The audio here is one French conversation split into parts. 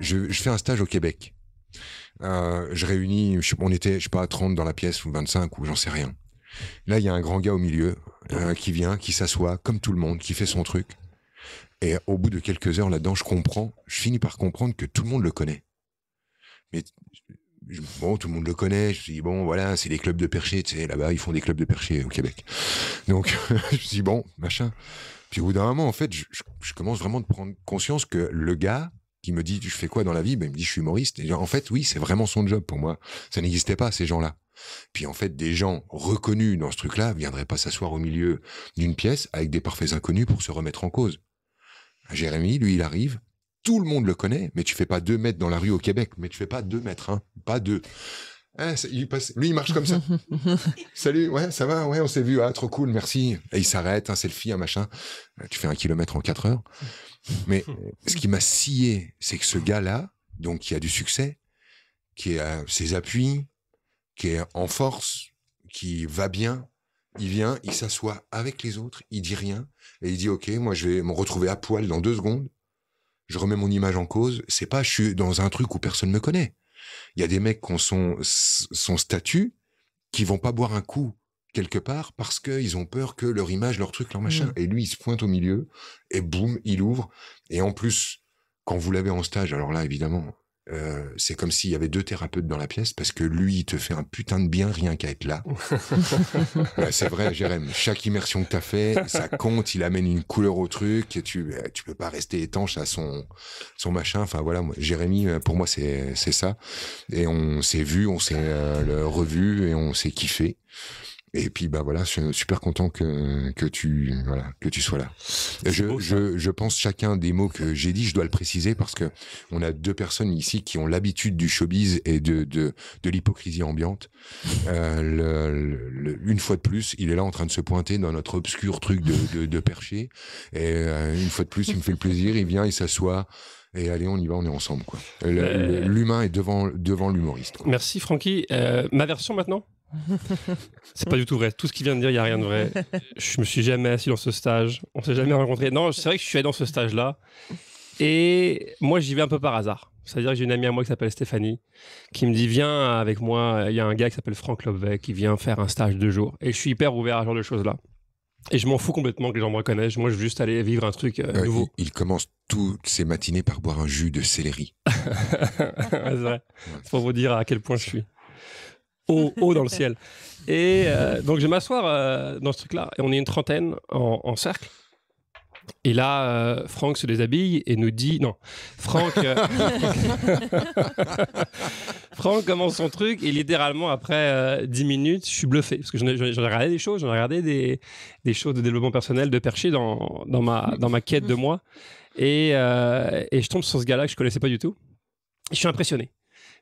je, fais un stage au Québec. Euh, je réunis, on était, je sais pas, 30 dans la pièce ou 25 ou j'en sais rien. Là, il y a un grand gars au milieu euh, qui vient, qui s'assoit comme tout le monde, qui fait son truc. Et au bout de quelques heures là-dedans, je comprends, je finis par comprendre que tout le monde le connaît. Mais bon, tout le monde le connaît. Je me dis bon, voilà, c'est des clubs de perchés, tu sais, là-bas, ils font des clubs de perchés au Québec. Donc, je me dis bon, machin. Puis au bout d'un moment, en fait, je, je- je commence vraiment de prendre conscience que le gars qui me dit je fais quoi dans la vie, ben, il me dit je suis humoriste. Et en fait, oui, c'est vraiment son job pour moi. Ça n'existait pas ces gens-là. Puis en fait, des gens reconnus dans ce truc-là viendraient pas s'asseoir au milieu d'une pièce avec des parfaits inconnus pour se remettre en cause. Jérémy, lui, il arrive. Tout le monde le connaît, mais tu fais pas deux mètres dans la rue au Québec, mais tu fais pas deux mètres, hein, pas deux. Hein, il passe, lui, il marche comme ça. Salut, ouais, ça va, ouais, on s'est vu, ah, trop cool, merci. Et il s'arrête, un selfie, un machin. Euh, Tu fais un kilomètre en quatre heures. Mais euh, ce qui m'a scié, c'est que ce gars-là, donc qui a du succès, qui a ses appuis, qui est en force, qui va bien, il vient, il s'assoit avec les autres, il dit rien, et il dit ok, moi je vais me retrouver à poil dans deux secondes. Je remets mon image en cause. C'est pas je suis dans un truc où personne me connaît. Il y a des mecs qui ont son, son statut qui vont pas boire un coup quelque part parce qu'ils ont peur que leur image, leur truc, leur machin. Mm. Et lui, il se pointe au milieu et boum, il ouvre. Et en plus, quand vous l'avez en stage, alors là, évidemment, euh, c'est comme s'il y avait deux thérapeutes dans la pièce parce que lui, il te fait un putain de bien rien qu'à être là. Ouais, c'est vrai, Jérém. Chaque immersion que t'as fait, ça compte. Il amène une couleur au truc. Et tu, euh, tu peux pas rester étanche à son, son machin. Enfin voilà, moi, Jérémy, euh, pour moi, c'est, c'est ça. Et on s'est vu, on s'est euh, revu et on s'est kiffé. Et puis bah voilà, je suis super content que que tu voilà que tu sois là. Je, beau, je je pense chacun des mots que j'ai dit, je dois le préciser parce que on a deux personnes ici qui ont l'habitude du showbiz et de de de l'hypocrisie ambiante. Euh, le- le- une fois de plus, il est là en train de se pointer dans notre obscur truc de de, de perché. Et euh, une fois de plus, il me fait le plaisir, il vient, il s'assoit. Et allez, on y va, on est ensemble, quoi. Euh, L'humain est devant, devant l'humoriste. Merci Francky. Euh, ma version maintenant? C'est pas du tout vrai. Tout ce qu'il vient de dire, il n'y a rien de vrai. Je me suis jamais assis dans ce stage. On s'est jamais rencontrés. Non, c'est vrai que je suis allé dans ce stage-là. Et moi, j'y vais un peu par hasard. C'est-à-dire que j'ai une amie à moi qui s'appelle Stéphanie, qui me dit Viens avec moi. Il y a un gars qui s'appelle Franck Lobvet qui vient faire un stage de jour. Et je suis hyper ouvert à ce genre de choses-là. Et je m'en fous complètement que les gens me reconnaissent. Moi, je veux juste aller vivre un truc euh, Euh, nouveau. il, il commence toutes ses matinées par boire un jus de céleri. C'est vrai. Pour vous dire à quel point je suis haut, haut dans le ciel. Et euh, donc, je vais m'asseoir euh, dans ce truc-là. Et on est une trentaine en, cercle. Et là, euh, Franck se déshabille et nous dit non. Franck, Franck commence son truc et littéralement après euh, 10 minutes, je suis bluffé parce que j'en ai, ai- regardé des choses, j'en ai regardé des, des choses de développement personnel de perché dans, dans, ma, dans ma quête de moi. Et, et je tombe sur ce gars-là que je connaissais pas du tout. Je suis impressionné.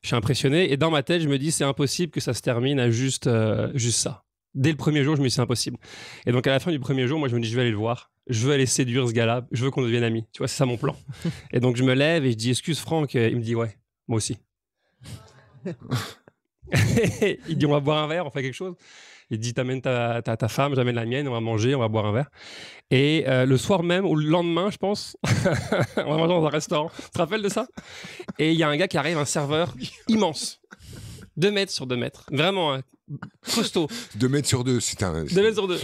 Je suis impressionné et dans ma tête, je me dis c'est impossible que ça se termine à juste, euh, juste ça. Dès le premier jour, je me dis c'est impossible. Et donc à la fin du premier jour, moi je me dis je vais aller le voir. Je veux aller séduire ce gars-là. Je veux qu'on devienne amis. Tu vois, c'est ça mon plan. et donc je me lève et je dis excuse Franck. Il me dit ouais, moi aussi. il dit on va boire un verre, on fait quelque chose. Il dit t'amènes ta, ta, ta femme, j'amène la mienne, on va manger, on va boire un verre. Et euh, le soir même ou le lendemain, je pense, on va manger dans un restaurant. Tu te rappelles de ça? Et il y a un gars qui arrive, un serveur immense, deux mètres sur deux mètres, vraiment hein, costaud, Deux mètres sur deux, c'est un. deux mètres sur deux.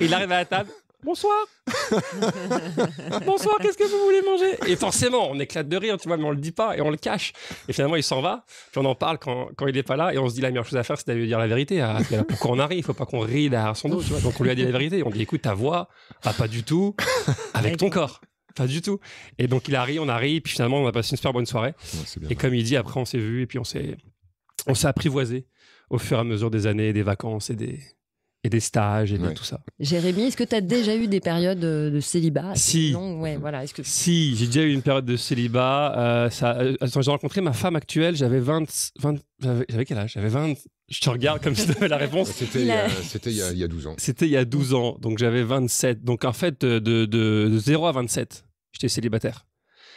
Et il arrive à la table. Bonsoir. Bonsoir, qu'est-ce que vous voulez manger? Et forcément, on éclate de rire, tu vois, mais on le dit pas et on le cache. Et finalement, il s'en va. Puis on en parle quand, quand il est pas là et on se dit la meilleure chose à faire, c'est d'aller lui dire la vérité. Là pourquoi on arrive Il faut pas qu'on rie derrière son dos, tu vois. Donc on lui a dit la vérité. On dit écoute, ta voix, ah, pas du tout, avec ton corps. Pas du tout. Et donc il a ri, on a ri, puis finalement on a passé une super bonne soirée. Ouais, c'est bien. Et comme il dit, après on s'est vu et puis on s'est, on s'est apprivoisé au fur et à mesure des années, des vacances et des, et des stages et de Ouais. tout ça. Jérémy, est-ce que tu as déjà eu des périodes euh, de célibat Si. Non, ouais, voilà. Est-ce que Si, j'ai déjà eu une période de célibat. euh, ça, euh, attends, j'ai rencontré ma femme actuelle, j'avais 20, 20 j'avais, j'avais quel âge? J'avais 20. Je te regarde comme si tu avais la réponse. C'était Il il, y a- a- c'était il y a, il y a 12 ans. C'était il y a 12 ans, donc j'avais 27. Donc en fait, de, de, de 0 à 27, j'étais célibataire.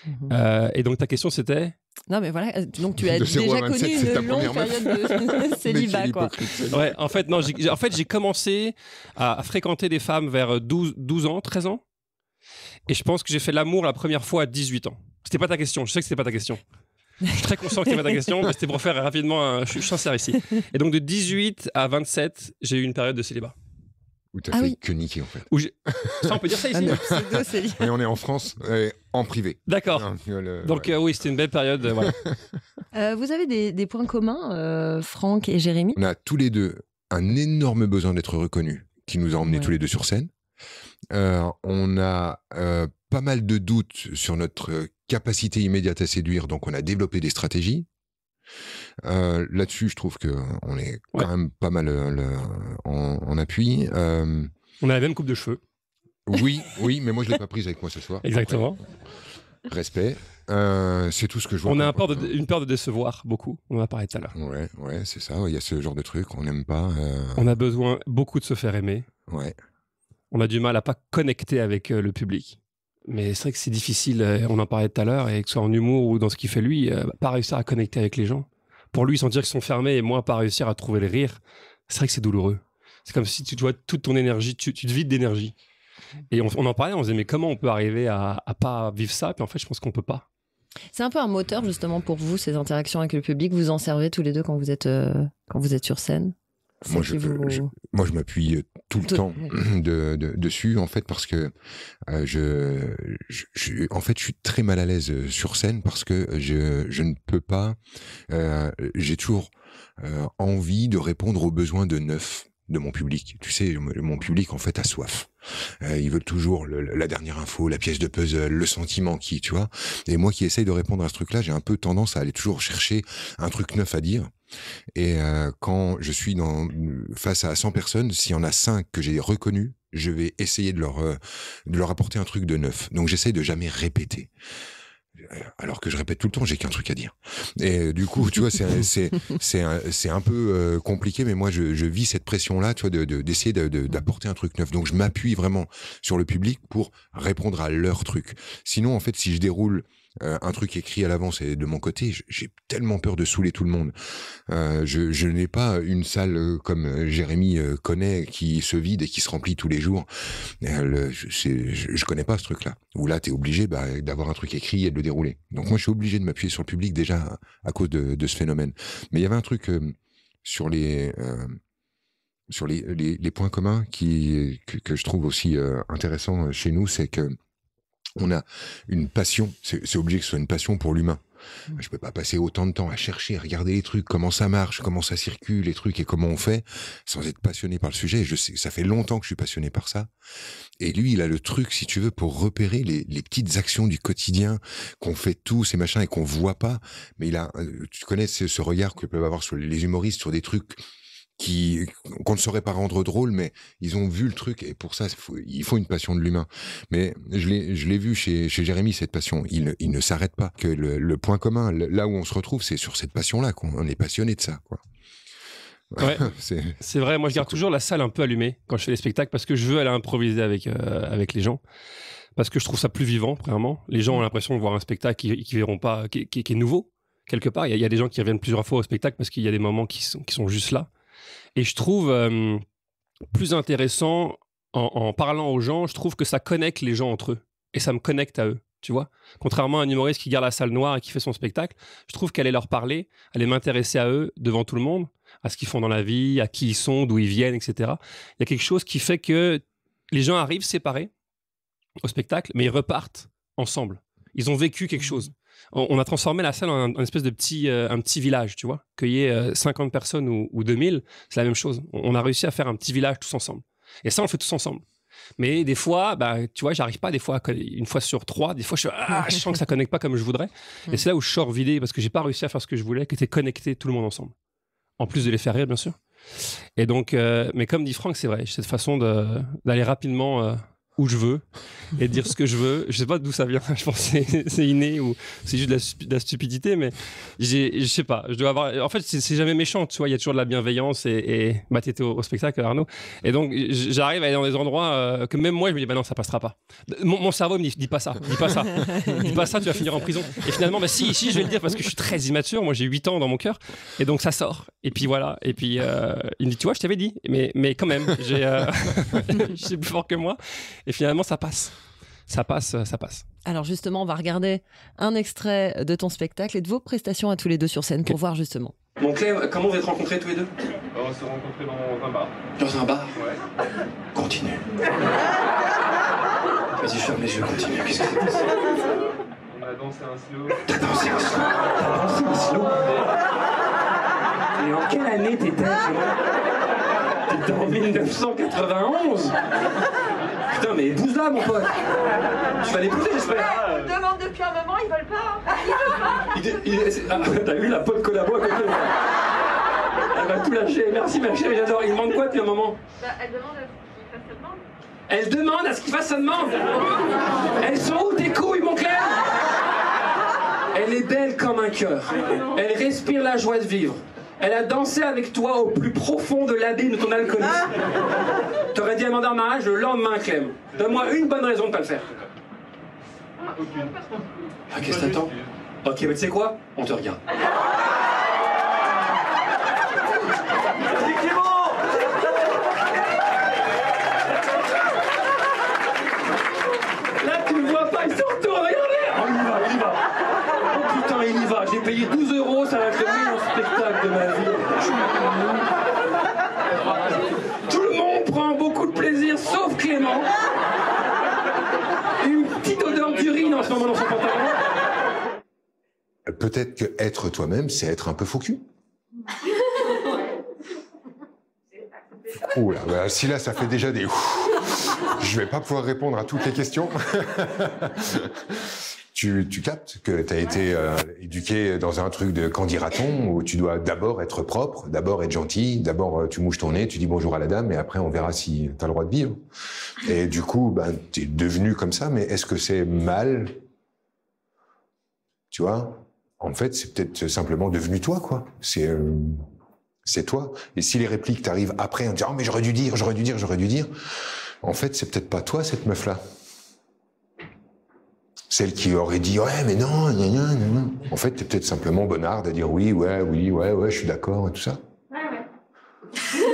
Mhm. Euh, et donc ta question c'était? Non, mais voilà. euh, Donc tu as De 0 à déjà 27, connu une longue période de célibat, quoi. Ouais, en fait, non, j'ai, en fait, j'ai commencé à, à fréquenter des femmes vers 12, 12 ans, 13 ans. Et je pense que j'ai fait l'amour la première fois à 18 ans. C'était pas ta question. Je sais que c'était pas ta question. Je suis très conscient que c'était pas ta question, mais c'était pour faire rapidement. Un... Je suis sincère ici. Et donc de 18 à 27, j'ai eu une période de célibat. Où t'as Ah fait oui. que niquer en fait. Où ça, on peut dire ça ici. Un pseudo, c'est Et on est en France, euh, en privé. D'accord. Hein, le- Donc ouais. euh, oui, c'était une belle période. euh, voilà. Euh, vous avez des, des points communs, euh, Franck et Jérémy? On a tous les deux un énorme besoin d'être reconnus qui nous a emmenés Ouais. tous les deux sur scène. Euh, on a euh, pas mal de doutes sur notre capacité immédiate à séduire, donc on a développé des stratégies. Euh, Là-dessus, je trouve que on est quand Ouais. même pas mal euh, le- en, en appui. Euh, On a la même coupe de cheveux. oui, oui, mais moi je l'ai pas prise avec moi ce soir. Exactement. Après, respect. Euh, c'est tout ce que je vois. On a un peur de- une peur de décevoir beaucoup. On en a parlé tout à l'heure. Ouais, ouais, c'est ça. Il y a ce genre de truc, on n'aime pas. On a besoin beaucoup de se faire aimer. ouais. On a du mal à pas connecter avec le public. Mais c'est vrai que c'est difficile. euh, on en parlait tout à l'heure, et que ce soit en humour ou dans ce qu'il fait lui, euh, pas réussir à connecter avec les gens. Pour lui, sentir qu'ils sont fermés et moi, pas réussir à trouver le rire, c'est vrai que c'est douloureux. C'est comme si tu dois toute ton énergie, tu, tu te vides d'énergie. Et on, en parlait, on se disait, mais comment on peut arriver à, à pas vivre ça? Puis en fait, je pense qu'on peut pas. C'est un peu un moteur justement pour vous, ces interactions avec le public. Vous en servez tous les deux quand vous êtes, euh, quand vous êtes sur scène? Moi, je- vous- je- Moi, je m'appuie euh, tout le Tout- temps de, de- dessus, en fait, parce que euh, je, je, je- en fait, je suis très mal à l'aise euh, sur scène parce que je, je ne peux pas. euh, J'ai toujours euh, envie de répondre aux besoins de neuf de mon public. Tu sais, mon mon public, en fait, a soif. Euh, ils veulent toujours le- la dernière info, la pièce de puzzle, le sentiment qui, tu vois. Et moi qui essaye de répondre à ce truc-là, j'ai un peu tendance à aller toujours chercher un truc neuf à dire. Et euh, quand je suis dans, face à 100 personnes, s'il y en a 5 que j'ai reconnus, je vais essayer de leur, euh, de leur apporter un truc de neuf. Donc j'essaye de jamais répéter. Alors que je répète tout le temps, j'ai qu'un truc à dire. Et euh, du coup, tu vois, c'est un, un peu compliqué, mais moi, je, vis cette pression-là, tu vois, de- de- d'essayer de, de- d'apporter un truc neuf. Donc, je m'appuie vraiment sur le public pour répondre à leur truc. Sinon, en fait, si je déroule euh, un truc écrit à l'avance et de mon côté, j'ai tellement peur de saouler tout le monde. Euh, je n'ai pas une salle euh, comme Jérémy connaît qui se vide et qui se remplit tous les jours. Je, je, connais pas ce truc-là. Où là, tu obligé bah, d'avoir un truc écrit et de le dérouler. Donc moi, je suis obligé de m'appuyer sur le public déjà à cause de, ce phénomène. Mais il y avait un truc sur les points communs que, je trouve aussi intéressant chez nous, c'est que on a une passion. C'est obligé que ce soit une passion pour l'humain. Je peux pas passer autant de temps à chercher, à regarder les trucs, comment ça marche, comment ça circule, les trucs et comment on fait, sans être passionné par le sujet. Je sais, ça fait longtemps que je suis passionné par ça. Et lui, il a le truc, si tu veux, pour repérer les, les petites actions du quotidien qu'on fait tous et machin et qu'on voit pas. Mais il a, euh, tu connais ce, ce regard que peuvent avoir sur les humoristes sur des trucs qui qu'on ne saurait pas rendre drôle, mais ils ont vu le truc et pour ça, il faut, il faut une passion de l'humain. Mais je l'ai, je l'ai vu chez, chez Jérémy cette passion. Il, ne- il ne s'arrête pas. Que le, le point commun, là où on se retrouve, c'est sur cette passion-là qu'on on est passionné de ça, quoi. Ouais. c'est C'est vrai, moi je garde cool. toujours la salle un peu allumée quand je fais les spectacles parce que je veux aller improviser avec, euh, avec les gens. Parce que je trouve ça plus vivant, premièrement. Les gens ont l'impression de voir un spectacle qui, qui verront pas, qui, qui- qui est nouveau, quelque part. Il y, a, il y a des gens qui reviennent plusieurs fois au spectacle parce qu'il y a des moments qui sont, qui sont juste là. Et je trouve euh, plus intéressant en, en parlant aux gens, je trouve que ça connecte les gens entre eux. Et ça me connecte à eux, tu vois? Contrairement à un humoriste qui garde la salle noire et qui fait son spectacle, je trouve qu'aller leur parler, aller m'intéresser à eux devant tout le monde, à ce qu'ils font dans la vie, à qui ils sont, d'où ils viennent, etc. Il y a quelque chose qui fait que les gens arrivent séparés au spectacle, mais ils repartent ensemble. Ils ont vécu quelque chose. On, on a transformé la salle en un, en espèce de petit, euh, un petit village, tu vois. Qu'il y ait euh, 50 personnes ou, ou 2000, c'est la même chose. On, on a réussi à faire un petit village tous ensemble. Et ça, on le fait tous ensemble. Mais des fois, bah, tu vois, j'arrive pas des fois, une fois sur trois, des fois, je, ah, je sens que ça connecte pas comme je voudrais. Et c'est là où je sors vidé parce que j'ai pas réussi à faire ce que je voulais, qui était connecter tout le monde ensemble. En plus de les faire rire, bien sûr. Et donc, euh, mais comme dit Franck, c'est vrai, cette façon d'aller rapidement euh, où je veux et dire ce que je veux. Je sais pas d'où ça vient. Je pense que c'est- inné ou c'est juste de la, stupidité, mais je sais pas. Je dois avoir. En fait, c'est jamais méchant, tu vois. Il y a toujours de la bienveillance et, et... bah, t'étais au, spectacle, Arnaud. Et donc, j'arrive à aller dans des endroits euh, que même moi, je me dis, bah non, ça passera pas. Mon, cerveau me dit, dis pas ça, dis pas ça, dis pas ça, tu vas finir en prison. Et finalement, bah si, si, je vais le dire parce que je suis très immature. Moi, j'ai 8 ans dans mon cœur, et donc ça sort. Et puis voilà. Et puis euh, il me dit, tu vois, je t'avais dit, mais mais quand même, j'ai, euh, plus fort que moi. Finalement, ça passe. ça passe, ça passe. Alors justement, on va regarder un extrait de ton spectacle et de vos prestations à tous les deux sur scène pour voir justement. Mon Clem, comment vous êtes rencontrés tous les deux? On s'est rencontrés dans un bar. Dans un bar? Ouais. Continue. Vas-y, ferme les yeux, continue. Qu'est-ce s'est passé On a dansé un slow. T'as dansé un slow? T'as dansé un slow? Et en quelle année t'étais T'étais en 1991 Putain, mais épouse-la, mon pote Tu vas l'épouser, j'espère On demande depuis un moment, ils veulent pas. hein. Il- il- c'est- ah, T'as vu la pote collabo à côté Elle va tout lâcher. Merci, ma chérie, j'adore. Il demande quoi depuis un moment Bah, elle demande à ce qu'il fasse sa demande. Elle demande à ce qu'il fasse sa demande. Elles sont où tes couilles, mon clair? Elle est belle comme un cœur. Elle respire la joie de vivre. Elle a dansé avec toi au plus profond de l'abîme de ton alcoolisme. T'aurais dit demander en mariage le lendemain, Clem. Donne-moi une bonne raison de pas le faire. Ah, qu'est-ce que t'attends? Ok, mais tu sais quoi? On te regarde. Vas-y, Clément Là, tu le vois pas, il retourne, regardez Oh, il y va, il y va Oh J'ai payé 12 euros, ça va le meilleur spectacle de ma vie. Tout le monde prend beaucoup de plaisir, sauf Clément. Une petite odeur d'urine en ce moment dans son pantalon. Peut-être que être toi-même, c'est être un peu faux cul. Là, bah, si là, ça fait déjà des. Je vais pas pouvoir répondre à toutes les questions. tu, tu captes que tu as été euh, éduqué dans un truc de qu'en dira-t-on où tu dois d'abord être propre, d'abord être gentil, d'abord euh, tu mouches ton nez, tu dis bonjour à la dame et après on verra si tu as le droit de vivre. Et du coup, ben, tu es devenu comme ça, mais est-ce que c'est mal? Tu vois? En fait, c'est peut-être simplement devenu toi, quoi. C'est. euh, c'est toi. Et si les répliques t'arrivent après en disant oh, mais j'aurais dû dire, j'aurais dû dire, j'aurais dû dire, en fait c'est peut-être pas toi cette meuf là. Celle qui aurait dit ouais mais non, non, non, non. En fait t'es peut-être simplement bonnard à dire oui, ouais, oui, ouais, ouais, je suis d'accord et tout ça. Ouais, ouais.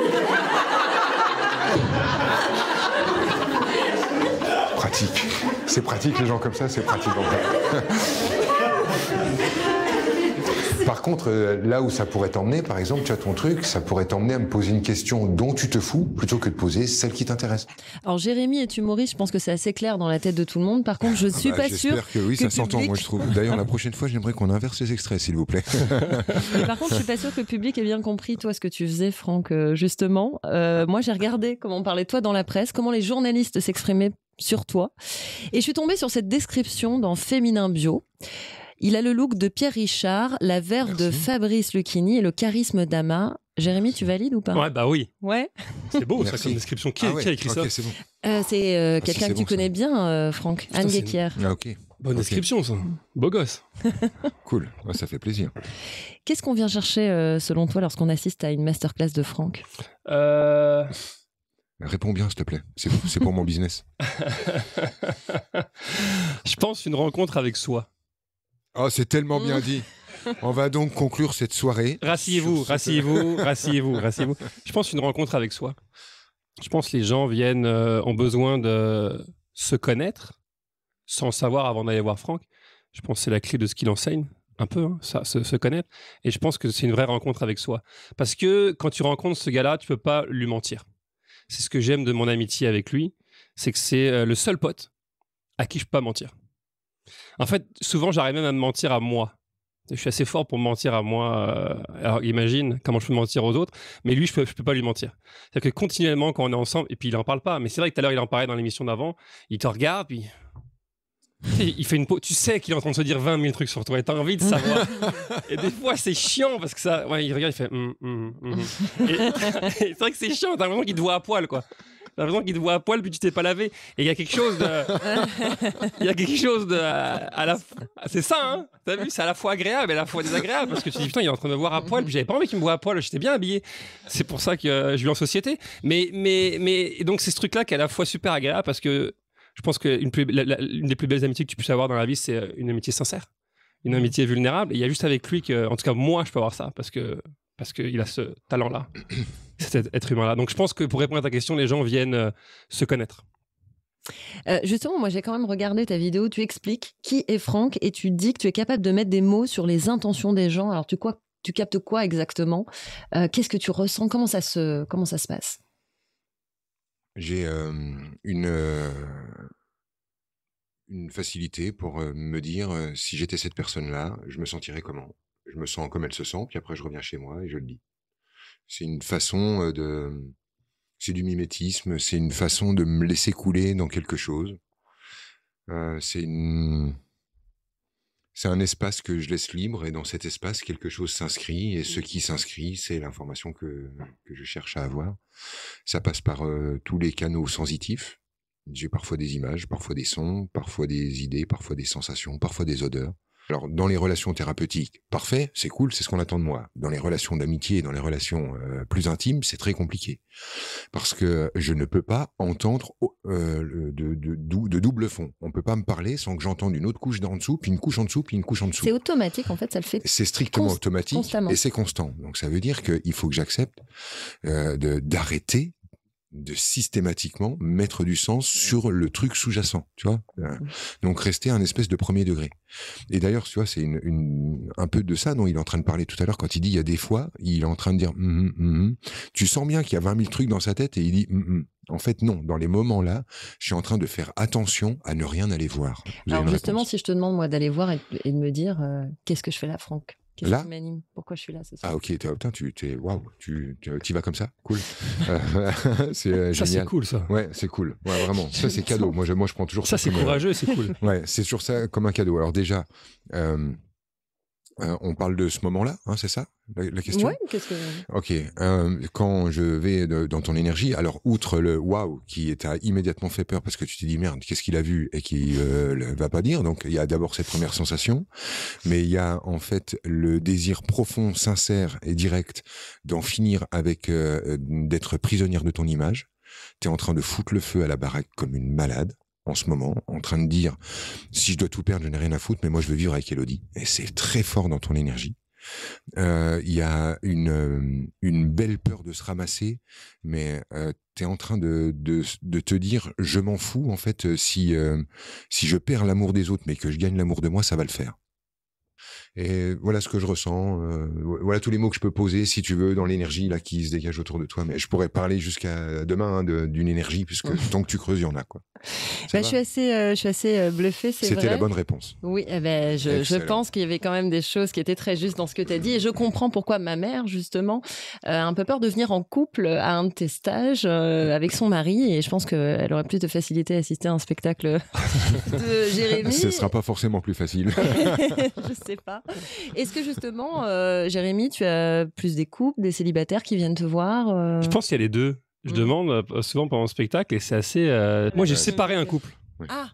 Pratique. C'est pratique les gens comme ça, c'est pratique en fait. Par contre, euh, là où ça pourrait t'emmener, par exemple, tu as ton truc, ça pourrait t'emmener à me poser une question dont tu te fous plutôt que de poser celle qui t'intéresse. Alors Jérémy est humoriste, je pense que c'est assez clair dans la tête de tout le monde. Par contre, je suis Ah bah, pas sûre. J'espère que oui, que ça s'entend, public- moi je trouve. D'ailleurs, la prochaine fois, j'aimerais qu'on inverse les extraits, s'il vous plaît. Mais par contre, je suis pas sûre que le public ait bien compris toi ce que tu faisais, Franck. euh, justement, Euh, moi j'ai regardé comment on parlait de toi dans la presse, comment les journalistes s'exprimaient sur toi, et je suis tombée sur cette description dans Féminin Bio. Il a le look de Pierre Richard, la verve de. Fabrice Lucchini et le charisme d'Ama. Jérémy, tu valides ou pas? Ouais, bah oui. Ouais. C'est beau ça Merci. comme description. Qui, Ah ouais, qui a écrit ça? c'est bon. Euh, euh, Ah, quelqu'un que tu ça. connais bien, euh, Franck. Anne c'est- Guéquière. Ah, ok. Bonne description ça. Beau gosse. Cool. Ouais, ça fait plaisir. Qu'est-ce qu'on vient chercher, euh, selon toi, lorsqu'on assiste à une masterclass de Franck? Euh... Réponds bien, s'il te plaît. C'est c'est pour mon business. Je pense une rencontre avec soi. Oh, c'est tellement Mm. bien dit. On va donc conclure cette soirée. Ce- rasseyez-vous, rasseyez-vous, rasseyez-vous. Je pense une rencontre avec soi. Je pense que les gens viennent, euh, ont besoin de se connaître sans savoir avant d'aller voir Franck. Je pense que c'est la clé de ce qu'il enseigne, un peu, hein, ça, se, se connaître. Et je pense que c'est une vraie rencontre avec soi. Parce que quand tu rencontres ce gars-là, tu peux pas lui mentir. C'est ce que j'aime de mon amitié avec lui, c'est que c'est euh, le seul pote à qui je peux pas mentir. En fait, souvent, j'arrive même à me mentir à moi. Je suis assez fort pour me mentir à moi. euh, alors imagine comment je peux mentir aux autres, mais lui, je peux, je peux pas lui mentir. C'est-à-dire que continuellement, quand on est ensemble, et puis il en parle pas, mais c'est vrai que tout à l'heure, il en parlait dans l'émission d'avant, il te regarde, puis. Il fait une pause. Tu sais qu'il est en train de se dire 20 000 trucs sur toi et t'as envie de savoir. et des fois, c'est chiant parce que ça. Ouais, il regarde, il fait. Hum, hum, hum. Et c'est vrai que c'est chiant. T'as l'impression qu'il te voit à poil, quoi. L'impression qu'il te voit à poil puis tu t'es pas lavé. Et il y a quelque chose de. Il y a quelque chose de. À la... C'est ça, hein T'as vu C'est à la fois agréable et à la fois désagréable parce que tu te dis putain, il est en train de me voir à poil puis j'avais pas envie qu'il me voie à poil. J'étais bien habillé. C'est pour ça que euh, je vis en société. Mais, mais, mais donc c'est ce truc-là qui est à la fois super agréable parce que je pense qu'une des plus belles amitiés que tu puisses avoir dans la vie, c'est euh, une amitié sincère, une amitié vulnérable. Et il y a juste avec lui que, en tout cas, moi, je peux avoir ça parce que parce qu'il a ce talent-là, cet être humain-là. Donc je pense que pour répondre à ta question, les gens viennent euh, se connaître. Euh, justement, moi j'ai quand même regardé ta vidéo, tu expliques qui est Franck et tu dis que tu es capable de mettre des mots sur les intentions des gens. Alors tu, quoi, tu captes quoi exactement? Euh, Qu'est-ce que tu ressens? Comment ça, se, comment ça se passe? J'ai euh, une, euh, une facilité pour euh, me dire euh, si j'étais cette personne-là, je me sentirais comment? Je me sens comme elle se sent, puis après je reviens chez moi et je le dis. C'est une façon euh, de. C'est du mimétisme, c'est une façon de me laisser couler dans quelque chose. Euh, c'est une. C'est un espace que je laisse libre et dans cet espace, quelque chose s'inscrit et ce qui s'inscrit, c'est l'information que, que je cherche à avoir. Ça passe par euh, tous les canaux sensitifs. J'ai parfois des images, parfois des sons, parfois des idées, parfois des sensations, parfois des odeurs. Alors, dans les relations thérapeutiques, parfait, c'est cool, c'est ce qu'on attend de moi. Dans les relations d'amitié, dans les relations euh, plus intimes, c'est très compliqué. Parce que je ne peux pas entendre euh, le- de, de- dou- de double fond. On peut pas me parler sans que j'entende une autre couche en dessous, puis une couche en dessous, puis une couche en dessous. C'est automatique en fait, ça le fait. C'est strictement automatique constamment. et c'est constant. Donc ça veut dire qu'il faut que j'accepte euh, d'arrêter de systématiquement mettre du sens sur le truc sous-jacent, tu vois. Euh, donc rester un espèce de premier degré. Et d'ailleurs, tu vois, c'est une, une- un peu de ça dont il est en train de parler tout à l'heure quand il dit il y a des fois, il est en train de dire Mhm, mhm. tu sens bien qu'il y a 20 000 trucs dans sa tête et il dit en fait non, dans les moments-là, je suis en train de faire attention à ne rien aller voir. Vous Alors justement, réponse si je te demande moi d'aller voir et, et de me dire euh, qu'est-ce que je fais là, Franck? Qu'est-ce Là qui m'anime? Pourquoi je suis là ce soir? Ah ok, t'es- putain, tu t'es waouh, tu tu y vas comme ça, cool. C'est euh, Ça, c'est génial. cool, ça. Ouais, c'est cool. Ouais, vraiment. Ça c'est cadeau. Moi je moi je prends toujours Ça, c'est comme, euh, courageux, c'est cool. Ouais, c'est toujours ça comme un cadeau. Alors déjà, euh, euh, on parle de ce moment-là, hein, c'est ça la, la question? Ouais, qu'est-ce que Ok. euh, quand je vais de- dans ton énergie, alors outre le waouh qui t'a immédiatement fait peur parce que tu t'es dit merde, qu'est-ce qu'il a vu? et qui euh, le va pas dire. Donc il y a d'abord cette première sensation, mais il y a en fait le désir profond, sincère et direct d'en finir avec euh, d'être prisonnière de ton image. T'es en train de foutre le feu à la baraque comme une malade en ce moment, en train de dire si je dois tout perdre, je n'ai rien à foutre, mais moi je veux vivre avec Elodie. Et c'est très fort dans ton énergie. Euh, Il y a une, euh, une belle peur de se ramasser, mais euh, tu es en train de, de, te dire je m'en fous, en fait, si, euh, si je perds l'amour des autres, mais que je gagne l'amour de moi, ça va le faire. Et voilà ce que je ressens. euh, voilà tous les mots que je peux poser, si tu veux, dans l'énergie là qui se dégage autour de toi. Mais je pourrais parler jusqu'à demain hein, de- d'une énergie, puisque tant que tu creuses, il y en a quoi. Bah, va je suis assez, euh, je suis assez euh, bluffée. C'était la bonne réponse. Oui, eh ben, je, je pense qu'il y avait quand même des choses qui étaient très justes dans ce que tu as dit. Et je comprends pourquoi ma mère, justement, euh, a un peu peur de venir en couple à un de tes stages euh, avec son mari. Et je pense qu'elle aurait plus de facilité à assister à un spectacle de Jérémy. Ce sera pas forcément plus facile. je sais pas. Est-ce que justement, euh, Jérémy, tu as plus des couples, des célibataires qui viennent te voir euh, Je pense qu'il y a les deux. Je Mm. demande euh, souvent pendant le spectacle et c'est assez. euh, Moi, j'ai séparé un couple. Ah,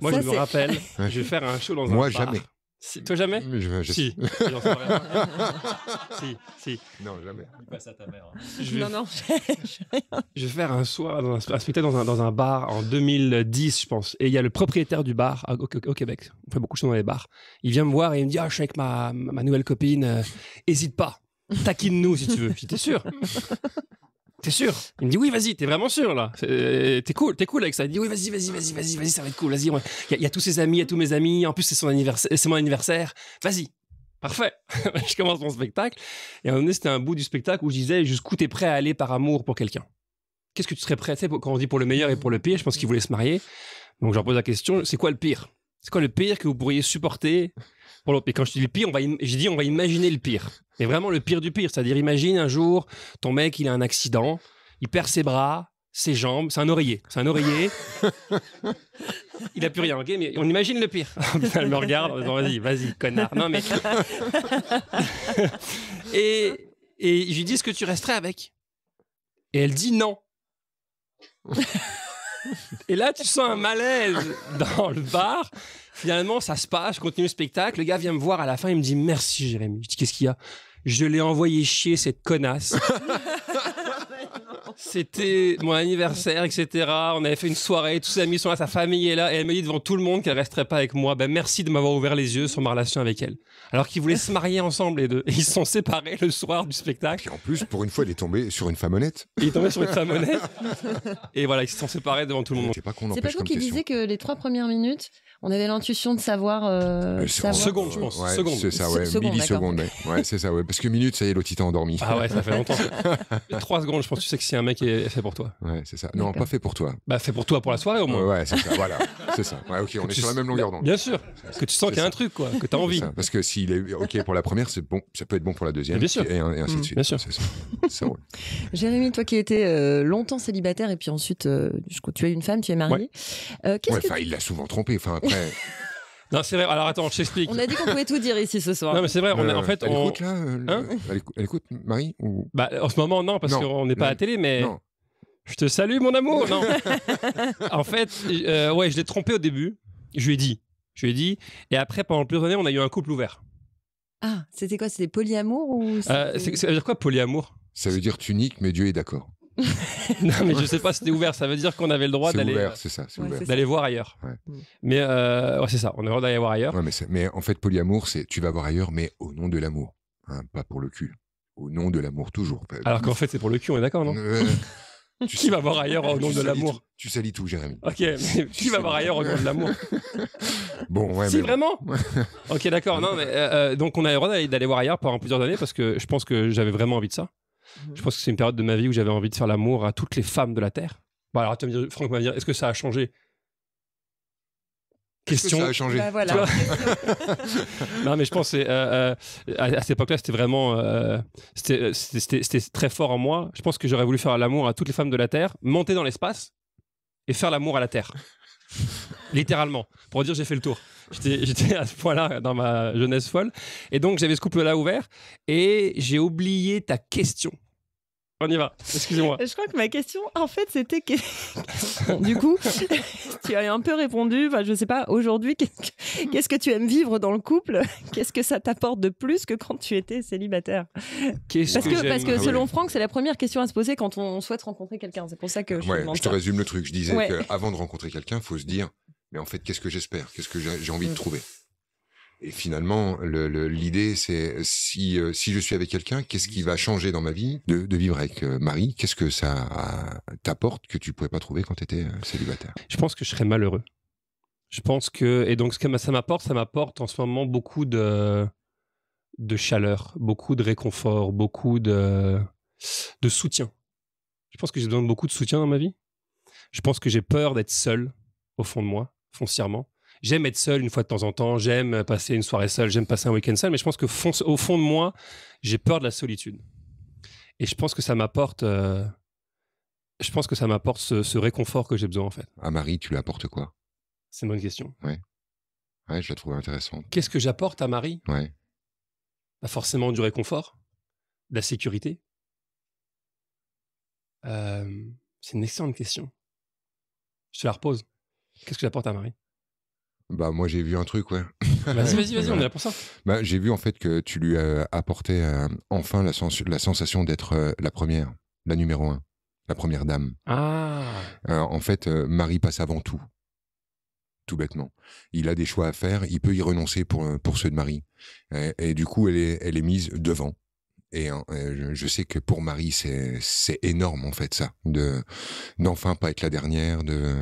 Moi, Ça, je me rappelle, je vais faire un show dans un Moi, bar. jamais. Si- toi, jamais Je- je- Si. J'en sais rien. si, si. Non, jamais. Je vais, non, non. je vais faire un soir, dans un, un spectacle dans un, dans un bar en 2010, je pense. Et il y a le propriétaire du bar au, au- au Québec. On fait beaucoup de choses dans les bars. Il vient me voir et il me dit Ah, je suis avec ma, ma ma nouvelle copine. euh, hésite pas. Taquine-nous si tu veux. J'étais sûr. T'es sûr? Il me dit oui, vas-y, t'es vraiment sûr là. C'est- T'es cool, t'es cool avec ça. Il dit oui, vas-y, vas-y, vas-y, vas-y, vas-y, ça va être cool. Vas-y, il y, a- tous ses amis, il y a tous mes amis. En plus, c'est son anniversaire, c'est mon anniversaire. Vas-y. Parfait. je commence mon spectacle. Et à un moment donné, c'était un bout du spectacle où je disais jusqu'où t'es prêt à aller par amour pour quelqu'un? Qu'est-ce que tu serais prêt Tu sais, Quand on dit pour le meilleur et pour le pire, je pense qu'il voulait se marier. Donc, je leur pose la question c'est quoi le pire? C'est quoi le pire que vous pourriez supporter pour l'autre Et quand je dis le pire, on va j'ai dit on va imaginer le pire. Mais vraiment le pire du pire. C'est-à-dire, imagine un jour, ton mec, il a un accident, il perd ses bras, ses jambes, c'est un oreiller. C'est un oreiller. il a plus rien, ok Mais on imagine le pire. Elle me regarde en disant vas-y, vas-y, connard. Non, mais. et, et je lui dis est-ce que tu resterais avec? Et elle dit non. Et là, tu sens un malaise dans le bar. Finalement, ça se passe, je continue le spectacle. Le gars vient me voir à la fin, il me dit merci Jérémy. Je dis qu'est-ce qu'il y a? Je l'ai envoyé chier cette connasse. C'était mon anniversaire, etc. On avait fait une soirée, tous ses amis sont là, sa famille est là, et elle me dit devant tout le monde qu'elle resterait pas avec moi. Ben merci de m'avoir ouvert les yeux sur ma relation avec elle. Alors qu'ils voulaient se marier ensemble les deux. Et ils se sont séparés le soir du spectacle. Puis en plus, pour une fois, il est tombé sur une femme honnête. Et ils tombaient sur une femme honnête. Et voilà, ils se sont séparés devant tout le monde. C'est pas qu'on C'est pas comme qui question. disais que les trois premières minutes, on avait l'intuition de savoir. euh, Euh, savoir seconde, je pense. Ouais, Seconde. c'est ça, ouais. seconde, Milliseconde, ouais. Ouais, c'est ça, ouais. Parce que minute, ça y est, l'autre, il t'a endormi. Ah ouais, ça fait longtemps. Trois secondes, je pense tu sais que si un mec est fait pour toi. Ouais, c'est ça. Non, pas fait pour toi. Bah, fait pour toi pour la soirée au moins. ouais, c'est ça, voilà. C'est ça. Ouais, ok, on Que est tu- sur la même longueur d'onde. Bien sûr. Que tu sens qu'il y a un truc, quoi. Que t'as envie. Ça. Parce que s'il est ok pour la première, c'est bon, ça peut être bon pour la deuxième. Bien sûr. Et, et ainsi de suite. Bien sûr. C'est. Jérémy, toi qui étais euh, longtemps célibataire et puis ensuite euh, tu as une femme, tu es marié. Enfin, il l'a souvent trompé. Enfin, après. Non, c'est vrai. Alors attends, je t'explique. on a dit qu'on pouvait tout dire ici ce soir. Non, mais c'est vrai. On en fait, elle on... écoute là euh, Hein elle, écoute, elle écoute, Marie ou? Bah, en ce moment, non, parce qu'on n'est pas à Non. la télé, mais non je te salue, mon amour. Non. en fait, euh, ouais, je l'ai trompé au début. Je lui ai dit. Je lui ai dit. Et après, pendant plusieurs années, on a eu un couple ouvert. Ah, c'était quoi? C'était polyamour ou Euh, ça veut dire quoi, polyamour Ça veut dire tunique, mais Dieu est d'accord. Non, mais je sais pas si c'était ouvert. Ça veut dire qu'on avait le droit d'aller ouvert, c'est ça, c'est Ouais, ouvert. c'est d'aller voir ailleurs. Ouais. Mais euh, ouais, c'est ça. On a le droit d'aller voir ailleurs. Ouais, mais, en fait, polyamour, c'est tu vas voir ailleurs, mais au nom de l'amour. Hein, pas pour le cul. Au nom de l'amour, toujours. Alors qu'en fait, c'est pour le cul. On est d'accord, non? Euh, tu Qui va voir ailleurs au nom de l'amour? Tu salis tout, Jérémy. Ok, mais qui va voir ailleurs au nom de l'amour? Bon, ouais, Si mais vraiment? Ok, d'accord. Non, mais euh, donc on a le droit d'aller d'aller voir ailleurs pendant plusieurs années parce que je pense que j'avais vraiment envie de ça. Mhm. Je pense que c'est une période de ma vie où j'avais envie de faire l'amour à toutes les femmes de la terre. Bon, alors tu vas me dire, Franck va me dire, est-ce que ça a changé? Est-ce que Question. ça a changé? Bah, voilà. Non, mais je pense que c'est, euh, euh, à, à cette époque-là, c'était vraiment, euh, c'était, c'était, très fort en moi. Je pense que j'aurais voulu faire l'amour à toutes les femmes de la terre, monter dans l'espace et faire l'amour à la terre. Littéralement, pour dire j'ai fait le tour. J'étais, j'étais à ce point-là dans ma jeunesse folle. Et donc j'avais ce couple-là ouvert et j'ai oublié ta question. On y va, excusez-moi. Je crois que ma question, en fait, c'était que... Bon, du coup, tu as un peu répondu. Enfin, je sais pas. Aujourd'hui, qu'est-ce que, tu aimes vivre dans le couple? Qu'est-ce que ça t'apporte de plus que quand tu étais célibataire? Qu'est-ce Parce que, parce que selon ouais. Franck, c'est la première question à se poser quand on souhaite rencontrer quelqu'un. C'est pour ça que je te Ouais, je te ça. résume le truc. Je disais Ouais. qu'avant de rencontrer quelqu'un, il faut se dire, mais en fait, qu'est-ce que j'espère? Qu'est-ce que j'ai envie de trouver? Et finalement, le- le- l'idée, c'est si, euh, si je suis avec quelqu'un, qu'est-ce qui va changer dans ma vie de, vivre avec euh, Marie? Qu'est-ce que ça euh, t'apporte que tu pouvais pas trouver quand tu étais célibataire? Je pense que je serais malheureux. Je pense que et donc ce que ça m'apporte, ça m'apporte en ce moment beaucoup de de chaleur, beaucoup de réconfort, beaucoup de de soutien. Je pense que j'ai besoin de beaucoup de soutien dans ma vie. Je pense que j'ai peur d'être seul au fond de moi, foncièrement. J'aime être seul une fois de temps en temps, j'aime passer une soirée seule, j'aime passer un week-end seul, mais je pense que fond- au fond de moi, j'ai peur de la solitude. Et je pense que ça m'apporte, euh, je pense que ça m'apporte ce, ce réconfort que j'ai besoin en fait. À Marie, tu lui apportes quoi? C'est une bonne question. Ouais, je la trouve intéressante. Qu'est-ce que j'apporte à Marie? Ouais. Forcément du réconfort, de la sécurité. Euh, c'est une excellente question. Je te la repose. Qu'est-ce que j'apporte à Marie? Bah moi j'ai vu un truc, ouais. Vas-y, vas-y, vas-y, on est là pour ça. Bah, j'ai vu en fait que tu lui as apporté euh, enfin la, sens- la sensation d'être euh, la première, la numéro un, la première dame. Ah, Euh, en fait, euh, Marie passe avant tout. Tout bêtement. Il a des choix à faire, il peut y renoncer pour, pour ceux de Marie. Et, et du coup, elle est, elle est mise devant. Et euh, je- sais que pour Marie, c'est c'est énorme, en fait, ça. de D'enfin pas être la dernière, de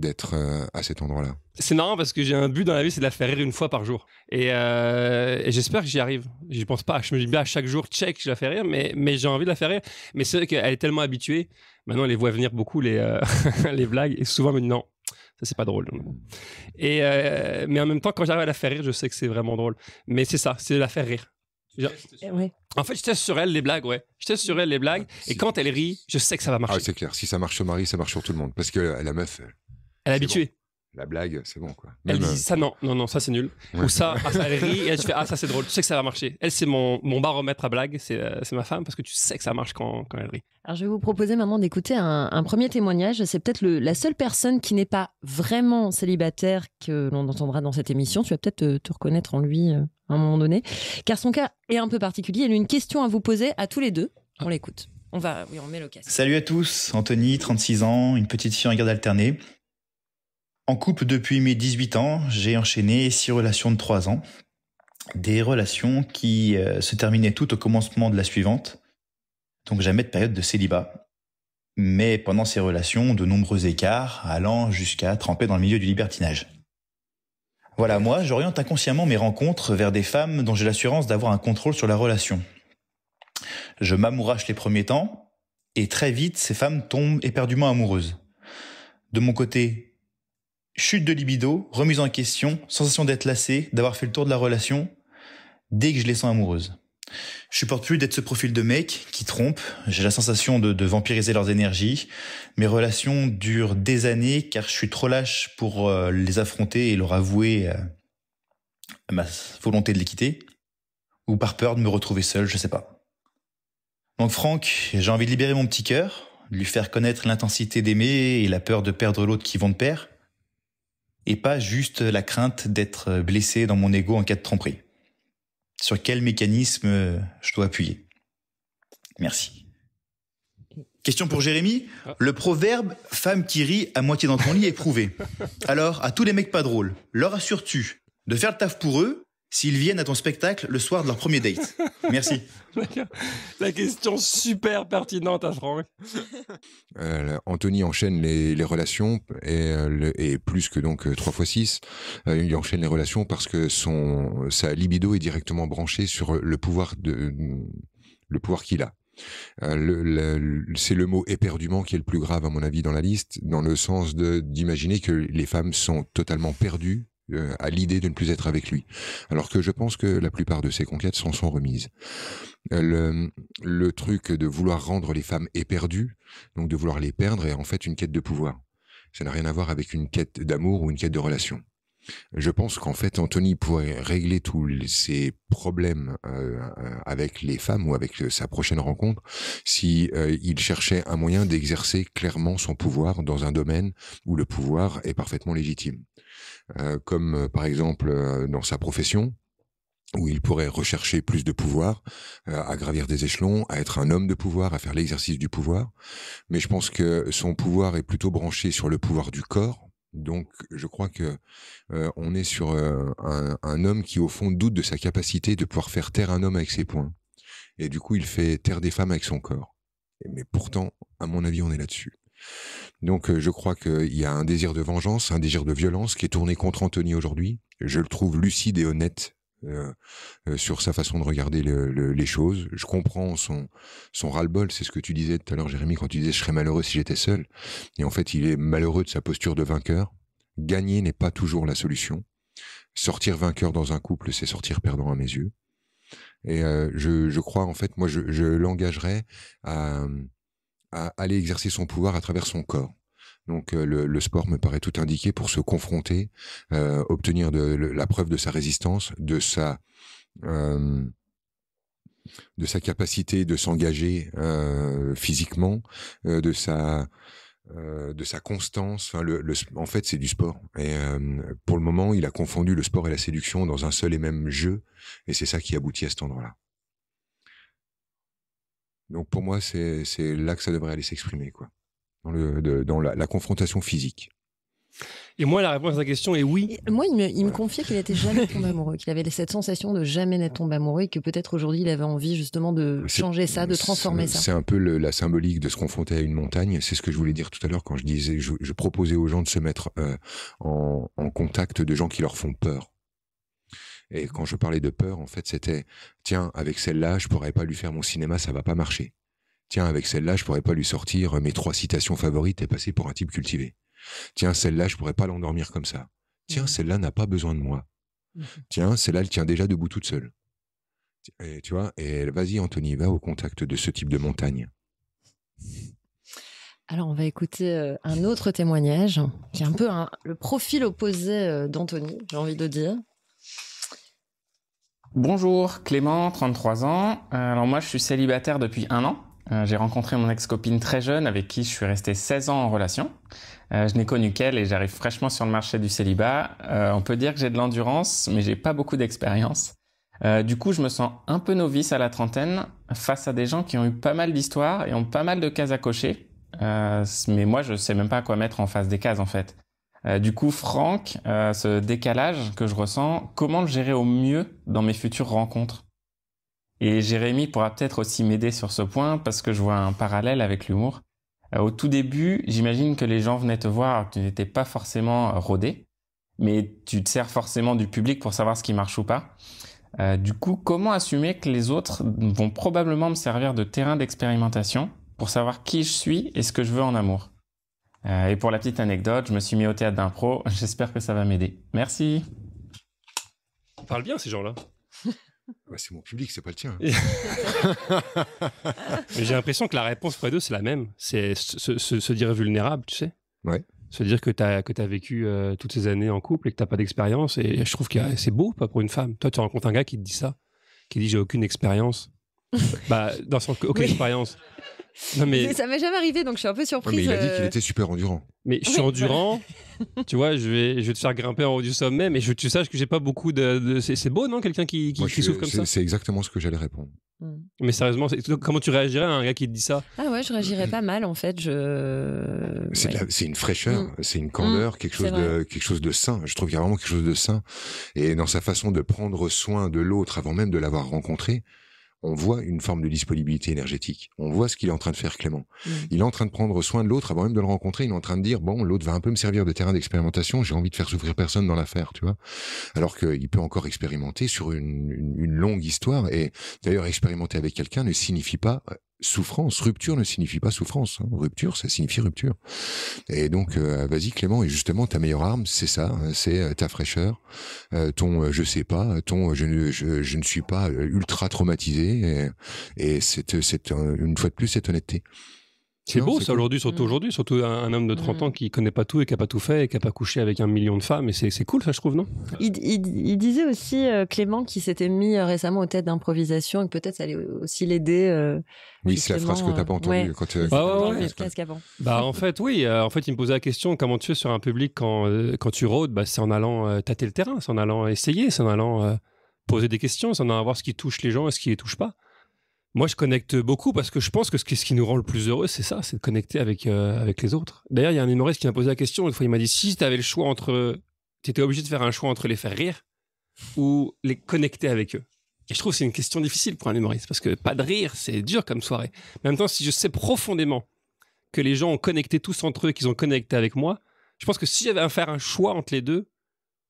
d'être euh, à cet endroit-là. c'est marrant parce que j'ai un but dans la vie, c'est de la faire rire une fois par jour. Et, euh, et j'espère que j'y arrive. J'y pense pas. Je me dis bien à chaque jour, check, je la fais rire, mais, mais j'ai envie de la faire rire. Mais c'est vrai qu'elle est tellement habituée. Maintenant, elle les voit venir beaucoup, les, euh, les blagues. Et souvent, elle me dit non, ça c'est pas drôle. Et, euh, mais en même temps, quand j'arrive à la faire rire, je sais que c'est vraiment drôle. Mais c'est ça, c'est de la faire rire. Genre- Eh ouais. En fait, je teste sur elle les blagues, ouais. Je teste sur elle les blagues. Et Si- quand elle rit, je sais que ça va marcher. Ah, c'est clair. Si ça marche sur Marie, ça marche sur tout le monde. Parce que la meuf, elle est habituée. la blague, c'est bon, quoi. Elle dit ça, non, non, non, ça c'est nul. Ouais. Ou ça, ah, ça, elle rit et elle fait, ah, ça c'est drôle. Tu sais que ça va marcher. Elle, c'est mon, mon baromètre à blague, c'est euh, c'est ma femme parce que tu sais que ça marche quand, quand elle rit. Alors, je vais vous proposer maintenant d'écouter un, un premier témoignage. C'est peut-être la seule personne qui n'est pas vraiment célibataire que l'on entendra dans cette émission. Tu vas peut-être te, te reconnaître en lui euh, à un moment donné. Car son cas est un peu particulier. Il a une question à vous poser à tous les deux. On l'écoute. On va, oui, on met le casque. Salut à tous, Anthony, 36 ans, une petite fille en garde alternée. En couple depuis mes 18 ans, j'ai enchaîné six relations de 3 ans. Des relations qui euh, se terminaient toutes au commencement de la suivante. Donc jamais de période de célibat. Mais pendant ces relations, de nombreux écarts allant jusqu'à tremper dans le milieu du libertinage. Voilà, moi, j'oriente inconsciemment mes rencontres vers des femmes dont j'ai l'assurance d'avoir un contrôle sur la relation. Je m'amourache les premiers temps, et très vite, ces femmes tombent éperdument amoureuses. De mon côté, chute de libido, remise en question, sensation d'être lassé, d'avoir fait le tour de la relation, dès que je les sens amoureuses. Je supporte plus d'être ce profil de mec qui trompe. J'ai la sensation de, vampiriser leurs énergies. Mes relations durent des années car je suis trop lâche pour euh, les affronter et leur avouer euh, ma volonté de les quitter. Ou par peur de me retrouver seul, je sais pas. Donc Franck, j'ai envie de libérer mon petit cœur, de lui faire connaître l'intensité d'aimer et la peur de perdre l'autre qui vont de pair. Et pas juste la crainte d'être blessé dans mon ego en cas de tromperie sur quel mécanisme je dois appuyer? Merci. Question pour Jérémy. Le proverbe femme qui rit à moitié dans ton lit est prouvé. Alors, à tous les mecs pas drôles, leur assures-tu de faire le taf pour eux s'ils viennent à ton spectacle le soir de leur premier date Merci. La question super pertinente à Franck. Euh, Anthony enchaîne les, relations euh, et, plus que donc 3 x 6, il enchaîne les relations parce que son sa libido est directement branchée sur le pouvoir de le pouvoir qu'il a. Euh, c'est le mot éperdument qui est le plus grave à mon avis dans la liste, dans le sens de d'imaginer que les femmes sont totalement perdues à l'idée de ne plus être avec lui. Alors que je pense que la plupart de ses conquêtes s'en sont remises. Euh, le, le, truc de vouloir rendre les femmes éperdues, donc de vouloir les perdre, est en fait une quête de pouvoir. Ça n'a rien à voir avec une quête d'amour ou une quête de relation. Je pense qu'en fait, Anthony pourrait régler tous ses problèmes euh, avec les femmes ou avec sa prochaine rencontre si il cherchait un moyen d'exercer clairement son pouvoir dans un domaine où le pouvoir est parfaitement légitime. Euh, comme euh, par exemple euh, dans sa profession, où il pourrait rechercher plus de pouvoir, à gravir des échelons, à être un homme de pouvoir, à faire l'exercice du pouvoir. Mais je pense que son pouvoir est plutôt branché sur le pouvoir du corps. Donc, je crois que on est sur un, homme qui, au fond, doute de sa capacité de pouvoir faire taire un homme avec ses poings. Et du coup, il fait taire des femmes avec son corps. Mais pourtant, à mon avis, on est là-dessus. Donc je crois qu'il y a un désir de vengeance, un désir de violence qui est tourné contre Anthony aujourd'hui. Je le trouve lucide et honnête euh, euh, sur sa façon de regarder les choses. Je comprends son, son ras-le-bol, c'est ce que tu disais tout à l'heure, Jérémy, quand tu disais je serais malheureux si j'étais seul. Et en fait, il est malheureux de sa posture de vainqueur. Gagner n'est pas toujours la solution. Sortir vainqueur dans un couple, c'est sortir perdant à mes yeux. Et je, je, crois, en fait, moi, je, je l'engagerais à, à aller exercer son pouvoir à travers son corps. Donc euh, le, sport me paraît tout indiqué pour se confronter, euh, obtenir la preuve de sa résistance, de sa euh, de sa capacité de s'engager physiquement, de sa de sa constance. En fait, c'est du sport. Et pour le moment, il a confondu le sport et la séduction dans un seul et même jeu, et c'est ça qui aboutit à cet endroit-là. Donc pour moi, c'est là que ça devrait aller s'exprimer, quoi, dans, le, dans la, confrontation physique. Et moi, la réponse à la question est oui. moi, il me, il me confiait qu'il n'était jamais tombé amoureux, qu'il avait cette sensation de jamais n'être tombé amoureux et que peut-être aujourd'hui, il avait envie justement de changer ça, de transformer ça. C'est un peu la symbolique de se confronter à une montagne. C'est ce que je voulais dire tout à l'heure quand je disais, je, proposais aux gens de se mettre euh, en, en contact de gens qui leur font peur. Et quand je parlais de peur, en fait, c'était tiens, avec celle-là, je pourrais pas lui faire mon cinéma, ça va pas marcher. Tiens, avec celle-là, je pourrais pas lui sortir mes trois citations favorites et passer pour un type cultivé. Tiens, celle-là, je pourrais pas l'endormir comme ça. Tiens, mmh. celle-là n'a pas besoin de moi. Mmh. Tiens, celle-là, elle tient déjà debout toute seule. Et tu vois, et vas-y, Anthony, va au contact de ce type de montagne. Alors, on va écouter euh, un autre témoignage, qui est un peu le profil opposé euh, d'Anthony, j'ai envie de dire. Bonjour, Clément, 33 ans. Euh, alors moi, je suis célibataire depuis un an. Euh, j'ai rencontré mon ex-copine très jeune avec qui je suis resté 16 ans en relation. Euh, je n'ai connu qu'elle et j'arrive fraîchement sur le marché du célibat. on peut dire que j'ai de l'endurance, mais j'ai pas beaucoup d'expérience. Euh, du coup, je me sens un peu novice à la trentaine face à des gens qui ont eu pas mal d'histoires et ont pas mal de cases à cocher. Euh, mais moi, je sais même pas quoi mettre en face des cases en fait. Euh, du coup, Franck, euh, ce décalage que je ressens, comment le gérer au mieux dans mes futures rencontres? Et Jérémy pourra peut-être aussi m'aider sur ce point parce que je vois un parallèle avec l'humour. Euh, au tout début, j'imagine que les gens venaient te voir tu n'étais pas forcément rodé, mais tu te sers forcément du public pour savoir ce qui marche ou pas. Euh, du coup, comment assumer que les autres vont probablement me servir de terrain d'expérimentation pour savoir qui je suis et ce que je veux en amour? Euh, Et pour la petite anecdote, je me suis mis au théâtre d'impro. J'espère que ça va m'aider. Merci. On parle bien ces gens-là. C'est mon public, c'est pas le tien. Mais j'ai l'impression que la réponse pour les deux, c'est la même. C'est se, se- se dire vulnérable, tu sais. Ouais. Se dire que tu as, que as vécu euh, toutes ces années en couple et que tu pas d'expérience. Et je trouve que c'est beau, pas pour une femme. Toi, tu rencontres un gars qui te dit ça, qui dit j'ai aucune expérience. bah, dans que aucune Oui. expérience. Non, mais, Ça m'est jamais arrivé, donc je suis un peu Ouais, surprise. mais il a dit euh, qu'il était super endurant. mais je suis Oui, endurant. tu vois, je vais, je vais te faire grimper en haut du sommet, mais je tu saches que j'ai pas beaucoup de. de- c'est beau, non Quelqu'un qui, qui, Moi, souffre comme ça? C'est exactement ce que j'allais répondre. hmm. Mais sérieusement, comment tu réagirais à un gars qui te dit ça? Ah ouais, je réagirais pas mal en fait. Je... C'est ouais. une fraîcheur, Mm. c'est une candeur, quelque chose de quelque chose de sain. Je trouve qu'il y a vraiment quelque chose de sain. Et dans sa façon de prendre soin de l'autre avant même de l'avoir rencontré, on voit une forme de disponibilité énergétique. On voit ce qu'il est en train de faire, Clément. Mm. Il est en train de prendre soin de l'autre avant même de le rencontrer. Il est en train de dire bon, l'autre va un peu me servir de terrain d'expérimentation. J'ai envie de faire souffrir personne dans l'affaire, tu vois. Alors qu'il peut encore expérimenter sur une, une- une longue histoire. Et d'ailleurs, expérimenter avec quelqu'un ne signifie pas souffrance. Rupture ne signifie pas souffrance. hein. Rupture, ça signifie rupture. Et donc, euh, vas-y Clément, et justement, ta meilleure arme, c'est ça, hein, c'est euh, ta fraîcheur, euh, ton je sais pas, ton je ne, je, ne suis pas ultra traumatisé, et, c'est, c'est un- une fois de plus cette honnêteté. C'est beau c'est ça cool. aujourd'hui, surtout Mm. aujourd'hui, surtout un, un homme de 30 Mm. ans qui connaît pas tout et qui a pas tout fait et qui a pas couché avec un million de femmes. Et c'est c'est cool ça, je trouve, non? Il, il- il disait aussi, euh, Clément, qui s'était mis euh, récemment au tête d'improvisation et que peut-être ça allait aussi l'aider. euh, Oui, c'est la phrase que t'as pas entendue ouais. quand, Ouais, quand ouais, ouais. Bah en fait oui, euh, en fait il me posait la question comment tu fais sur un public quand euh, quand tu rôdes, bah, c'est en allant euh, tâter le terrain, c'est en allant essayer, c'est en allant euh, poser des questions, c'est en allant voir ce qui touche les gens et ce qui les touche pas. Moi je connecte beaucoup parce que je pense que ce qui, ce qui nous rend le plus heureux c'est ça, c'est de connecter avec euh, avec les autres. D'ailleurs il y a un humoriste qui m'a posé la question une fois, il m'a dit si tu avais le choix entre, tu étais obligé de faire un choix entre les faire rire ou les connecter avec eux. Et je trouve que c'est une question difficile pour un humoriste parce que pas de rire c'est dur comme soirée. Mais en même temps si je sais profondément que les gens ont connecté tous entre eux, qu'ils ont connecté avec moi. Je pense que si j'avais à faire un choix entre les deux,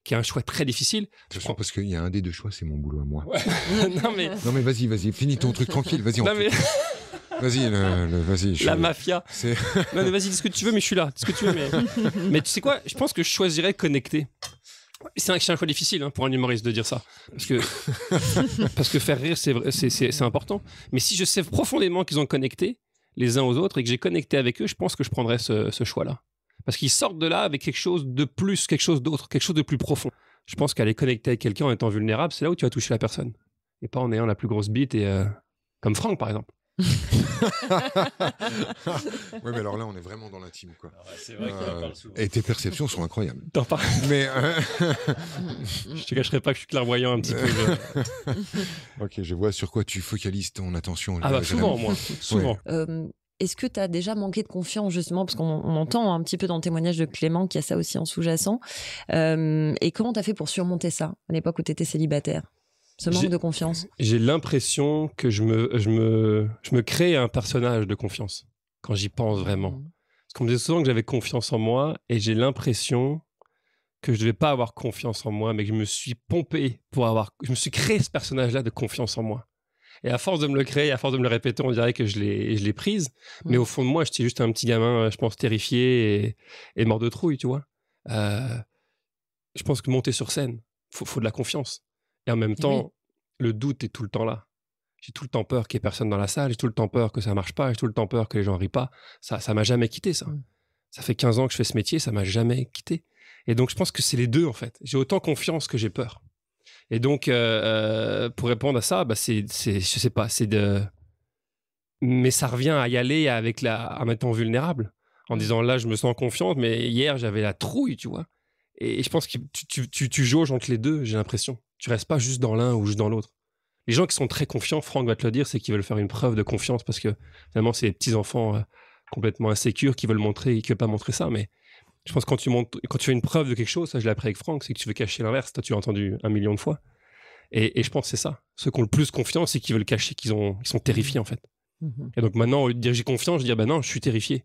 qui est un choix très difficile, De toute façon, parce qu'il y a un des deux choix, c'est mon boulot à moi. non mais, Non mais vas-y, vas-y, finis ton truc tranquille, vas-y, mais vas-y, le- le- vas-y. je- la mafia. C'est Non mais vas-y, dis ce que tu veux, mais je suis là. Dis ce que tu veux, mais, mais tu sais quoi Je pense que je choisirais connecter. C'est un, c'est un choix difficile hein, pour un humoriste de dire ça, parce que parce que faire rire c'est vrai- c'est c'est c'est important. Mais si je sais profondément qu'ils ont connecté les uns aux autres et que j'ai connecté avec eux, je pense que je prendrais ce, ce choix-là, parce qu'ils sortent de là avec quelque chose de plus, quelque chose d'autre, quelque chose de plus profond. Je pense qu'aller connecter avec quelqu'un en étant vulnérable, c'est là où tu vas toucher la personne, et pas en ayant la plus grosse bite et euh, comme Franck par exemple. Ouais, mais alors là, on est vraiment dans l'intime, quoi. C'est Euh, et tes perceptions sont incroyables. T'en parles. Mais euh, Je te cacherai pas que je suis clairvoyant un petit peu. je- ok, je vois sur quoi tu focalises ton attention. Ah bah souvent, moi. Souvent. Euh, Est-ce que tu as déjà manqué de confiance, justement, parce qu'on on entend un petit peu dans le témoignage de Clément qu'il y a ça aussi en sous-jacent. Euh, et comment tu as fait pour surmonter ça à l'époque où tu étais célibataire Ce manque de confiance? J'ai l'impression que je me, je, me, je me crée un personnage de confiance quand j'y pense vraiment. Parce qu'on me disait souvent que j'avais confiance en moi et j'ai l'impression que je devais pas avoir confiance en moi, mais que je me suis pompé pour avoir. Je me suis créé ce personnage-là de confiance en moi. Et à force de me le créer, à force de me le répéter, on dirait que je l'ai, je l'ai prise. Mais Mm. au fond de moi, j'étais juste un petit gamin, euh, je pense, terrifié et, et mort de trouille, tu vois. Euh, je pense que monter sur scène, faut, faut de la confiance. Et en même temps, le doute est tout le temps là. J'ai tout le temps peur qu'il y ait personne dans la salle, j'ai tout le temps peur que ça marche pas, j'ai tout le temps peur que les gens rient pas. Ça, ça m'a jamais quitté, ça. Mm. Ça fait 15 ans que je fais ce métier, ça m'a jamais quitté. Et donc, je pense que c'est les deux, en fait. J'ai autant confiance que j'ai peur. Et donc, euh, euh, pour répondre à ça, bah, c'est, je sais pas, c'est de. Mais ça revient à y aller avec la, en étant vulnérable, en disant là, je me sens confiante, mais hier, j'avais la trouille, tu vois. Et je pense que tu, tu, tu, tu jauges entre les deux, j'ai l'impression. Tu restes pas juste dans l'un ou juste dans l'autre. Les gens qui sont très confiants, Franck va te le dire, c'est qu'ils veulent faire une preuve de confiance parce que finalement, c'est des petits enfants euh, complètement insécures qui veulent montrer et qui veulent pas montrer ça. Mais je pense que quand tu, montres, quand tu fais une preuve de quelque chose, ça je l'ai appris avec Franck, c'est que tu veux cacher l'inverse. Toi, tu l'as entendu un million de fois. Et, et je pense que c'est ça. Ceux qui ont le plus confiance, c'est qu'ils veulent cacher qu'ils ont- ils sont terrifiés en fait. Mhm. Et donc maintenant, au lieu de dire j'ai confiance, je dis ah ben non, je suis terrifié.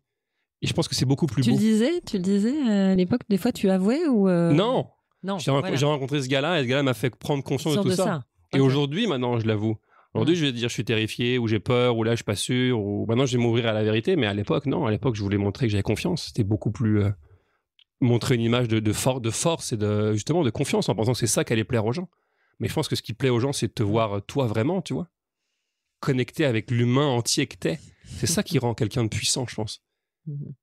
Et je pense que c'est beaucoup plus Tu beau. le disais, tu le disais euh, à l'époque, des fois tu avouais ou euh, Non, non, j'ai rencontré, voilà. j'ai rencontré ce gars-là et ce gars-là m'a fait prendre conscience de tout de ça. ça. Et aujourd'hui, maintenant, je l'avoue. Aujourd'hui, je vais dire je suis terrifié ou j'ai peur ou là je suis pas sûr ou maintenant je vais m'ouvrir à la vérité. Mais à l'époque, non. À l'époque, je voulais montrer que j'avais confiance. C'était beaucoup plus euh, montrer une image de, de, for- de force et de justement de confiance en pensant que c'est ça qui allait plaire aux gens. Mais je pense que ce qui plaît aux gens, c'est de te voir euh, toi vraiment, tu vois, connecté avec l'humain entier que t'es. C'est ça qui rend quelqu'un de puissant, je pense. Mhm.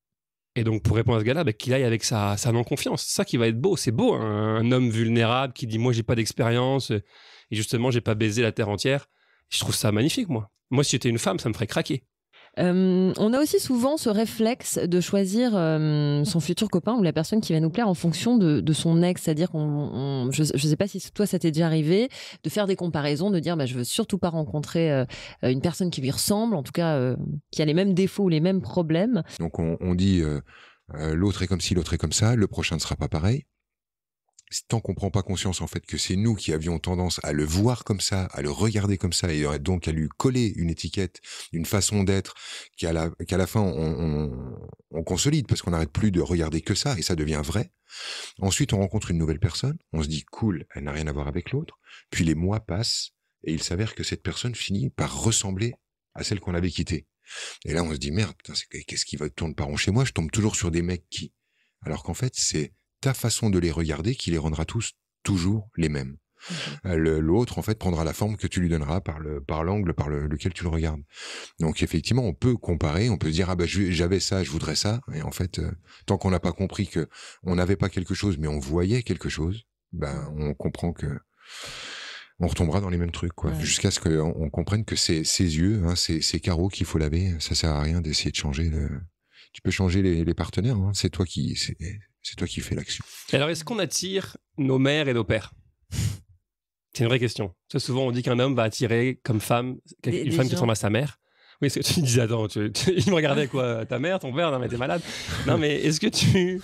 Et donc, pour répondre à ce gars-là, bah, qu'il aille avec sa, sa non-confiance. C'est ça qui va être beau. C'est beau, hein, un homme vulnérable qui dit Moi, j'ai pas d'expérience euh, et justement, j'ai pas baisé la terre entière. Je trouve ça magnifique, moi. Moi, si j'étais une femme, ça me ferait craquer. Euh, on a aussi souvent ce réflexe de choisir euh, son futur copain ou la personne qui va nous plaire en fonction de, son ex. C'est-à-dire on- je ne sais pas si toi ça t'est déjà arrivé de faire des comparaisons, de dire bah, je veux surtout pas rencontrer euh, une personne qui lui ressemble, en tout cas qui a les mêmes défauts ou les mêmes problèmes. Donc on, on dit l'autre est comme ci, l'autre est comme ça, le prochain ne sera pas pareil. Tant qu'on prend pas conscience en fait que c'est nous qui avions tendance à le voir comme ça, à le regarder comme ça, et donc à lui coller une étiquette, une façon d'être, qu'à la, la fin on, on, on consolide parce qu'on n'arrête plus de regarder que ça et ça devient vrai. Ensuite on rencontre une nouvelle personne, on se dit cool, elle n'a rien à voir avec l'autre. Puis les mois passent et il s'avère que cette personne finit par ressembler à celle qu'on avait quittée. Et là, on se dit, merde, qu'est-ce qui va tourner par rond chez moi? Je tombe toujours sur des mecs qui. Alors qu'en fait, c'est ta façon de les regarder qui les rendra tous toujours les mêmes. Euh, L'autre, en fait, prendra la forme que tu lui donneras par le par l'angle par le- lequel tu le regardes. Donc, effectivement, on peut comparer, on peut se dire, ah ben, je- j'avais ça, je voudrais ça. Et en fait, euh, tant qu'on n'a pas compris que on n'avait pas quelque chose, mais on voyait quelque chose, ben, on comprend que on retombera dans les mêmes trucs, quoi. Ouais. Jusqu'à ce qu'on on comprenne que c'est ses yeux, hein, c'est ses carreaux qu'il faut laver. Ça sert à rien d'essayer de changer. Tu peux changer les, les partenaires. hein. C'est toi qui, c'est toi qui fais l'action. Alors, est-ce qu'on attire nos mères et nos pères? C'est une vraie question. Que souvent, on dit qu'un homme va attirer comme femme une des femme qui ressemble à sa mère. Oui, c'est tu disais, attends, tu, tu- il me regardait quoi Ta mère, ton père Non, mais t'es malade. Non, mais est-ce que tu.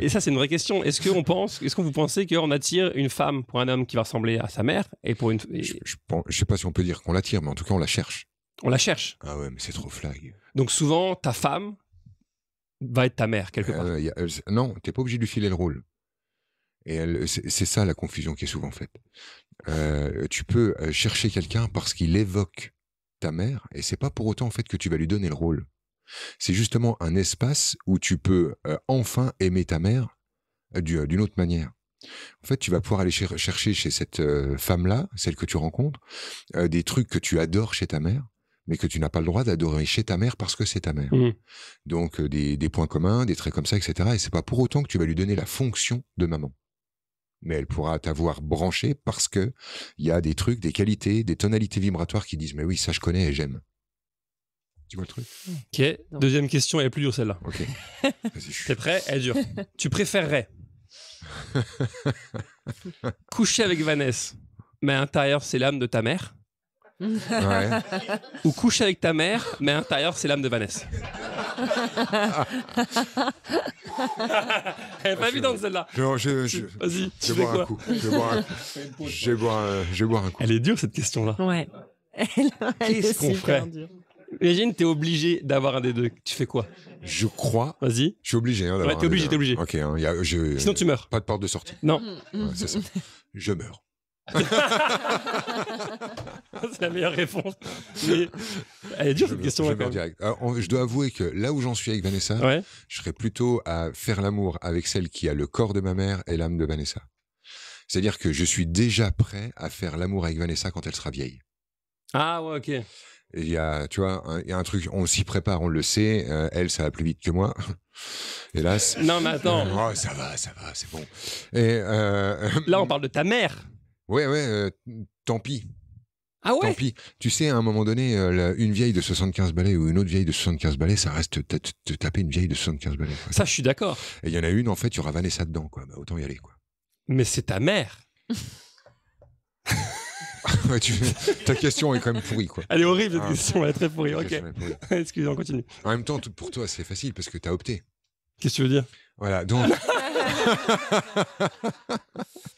Et ça, c'est une vraie question. Est-ce qu'on pense, est-ce que vous pensez qu'on attire une femme pour un homme qui va ressembler à sa mère et pour une. et Je, je, pense- je sais pas si on peut dire qu'on l'attire, mais en tout cas, on la cherche. on la cherche. Ah ouais, mais c'est trop flag. Donc souvent, ta femme va être ta mère, quelque part. Euh, euh, non, t'es pas obligé de lui filer le rôle. Et elle- c'est ça la confusion qui est souvent faite. Euh, tu peux euh, chercher quelqu'un parce qu'il évoque ta mère, et c'est pas pour autant en fait que tu vas lui donner le rôle. C'est justement un espace où tu peux euh, enfin aimer ta mère euh, du- d'une autre manière. En fait, tu vas pouvoir aller cher- chercher chez cette euh, femme-là, celle que tu rencontres, euh, des trucs que tu adores chez ta mère, mais que tu n'as pas le droit d'adorer chez ta mère parce que c'est ta mère. Mhm. Donc euh, des, des points communs, des traits comme ça, etc. Et c'est pas pour autant que tu vas lui donner la fonction de maman. Mais elle pourra t'avoir branché parce que il y a des trucs, des qualités, des tonalités vibratoires qui disent mais oui ça je connais et j'aime. Tu vois le truc? Ok. Deuxième question, elle est plus dure celle-là. Ok. T'es prêt? Elle est dure. tu préférerais coucher avec Vanessa, mais à l'intérieur c'est l'âme de ta mère, Ouais. ou coucher avec ta mère, mais à l'intérieur c'est l'âme de Vanessa Elle est pas évidente celle-là. Je, je, je, Vas-y, je tu vais boire un quoi coup. Je vais boire un coup. Je vais boire un, je vais boire un coup. Elle est dure cette question-là. Ouais. Elle, elle est Qu'est-ce qu'on super ferait dure. Imagine, t'es obligé d'avoir un des deux. Tu fais quoi Je crois. Vas-y. Je suis obligé. Hein, Ouais, t'es obligé, t'es obligé. Ok. Hein, y a, je, Sinon tu meurs. Pas de porte de sortie. Non. Ouais, c'est ça. Je meurs. c'est la meilleure réponse. Mais elle est dure cette question je quand même. Alors, on- je dois avouer que là où j'en suis avec Vanessa, Ouais. je serais plutôt à faire l'amour avec celle qui a le corps de ma mère et l'âme de Vanessa. C'est-à-dire que je suis déjà prêt à faire l'amour avec Vanessa quand elle sera vieille. Ah ouais, ok. Il y a, tu vois, il y a un truc, on s'y prépare, on le sait. euh, elle, ça va plus vite que moi, hélas. Non mais attends. Oh, ça va, ça va, c'est bon. Et euh, Là on parle de ta mère. Ouais, ouais, euh, tant pis. Ah ouais? Tant pis. Tu sais, à un moment donné, euh, la- une vieille de 75 balais ou une autre vieille de 75 balais, ça reste te, te- te taper une vieille de 75 balais. quoi. Ça je suis d'accord. Et il y en a une, en fait, il y aura Vanessa dedans, quoi. Bah, autant y aller, quoi. Mais c'est ta mère. Ouais, tu- Ta question est quand même pourrie, quoi. Elle est horrible cette Ah. question, elle est très pourrie. Ta Ok. question est pourrie. Excusez, on continue. En même temps, tout- pour toi, c'est facile parce que t'as opté. Qu'est-ce que tu veux dire? Voilà, donc.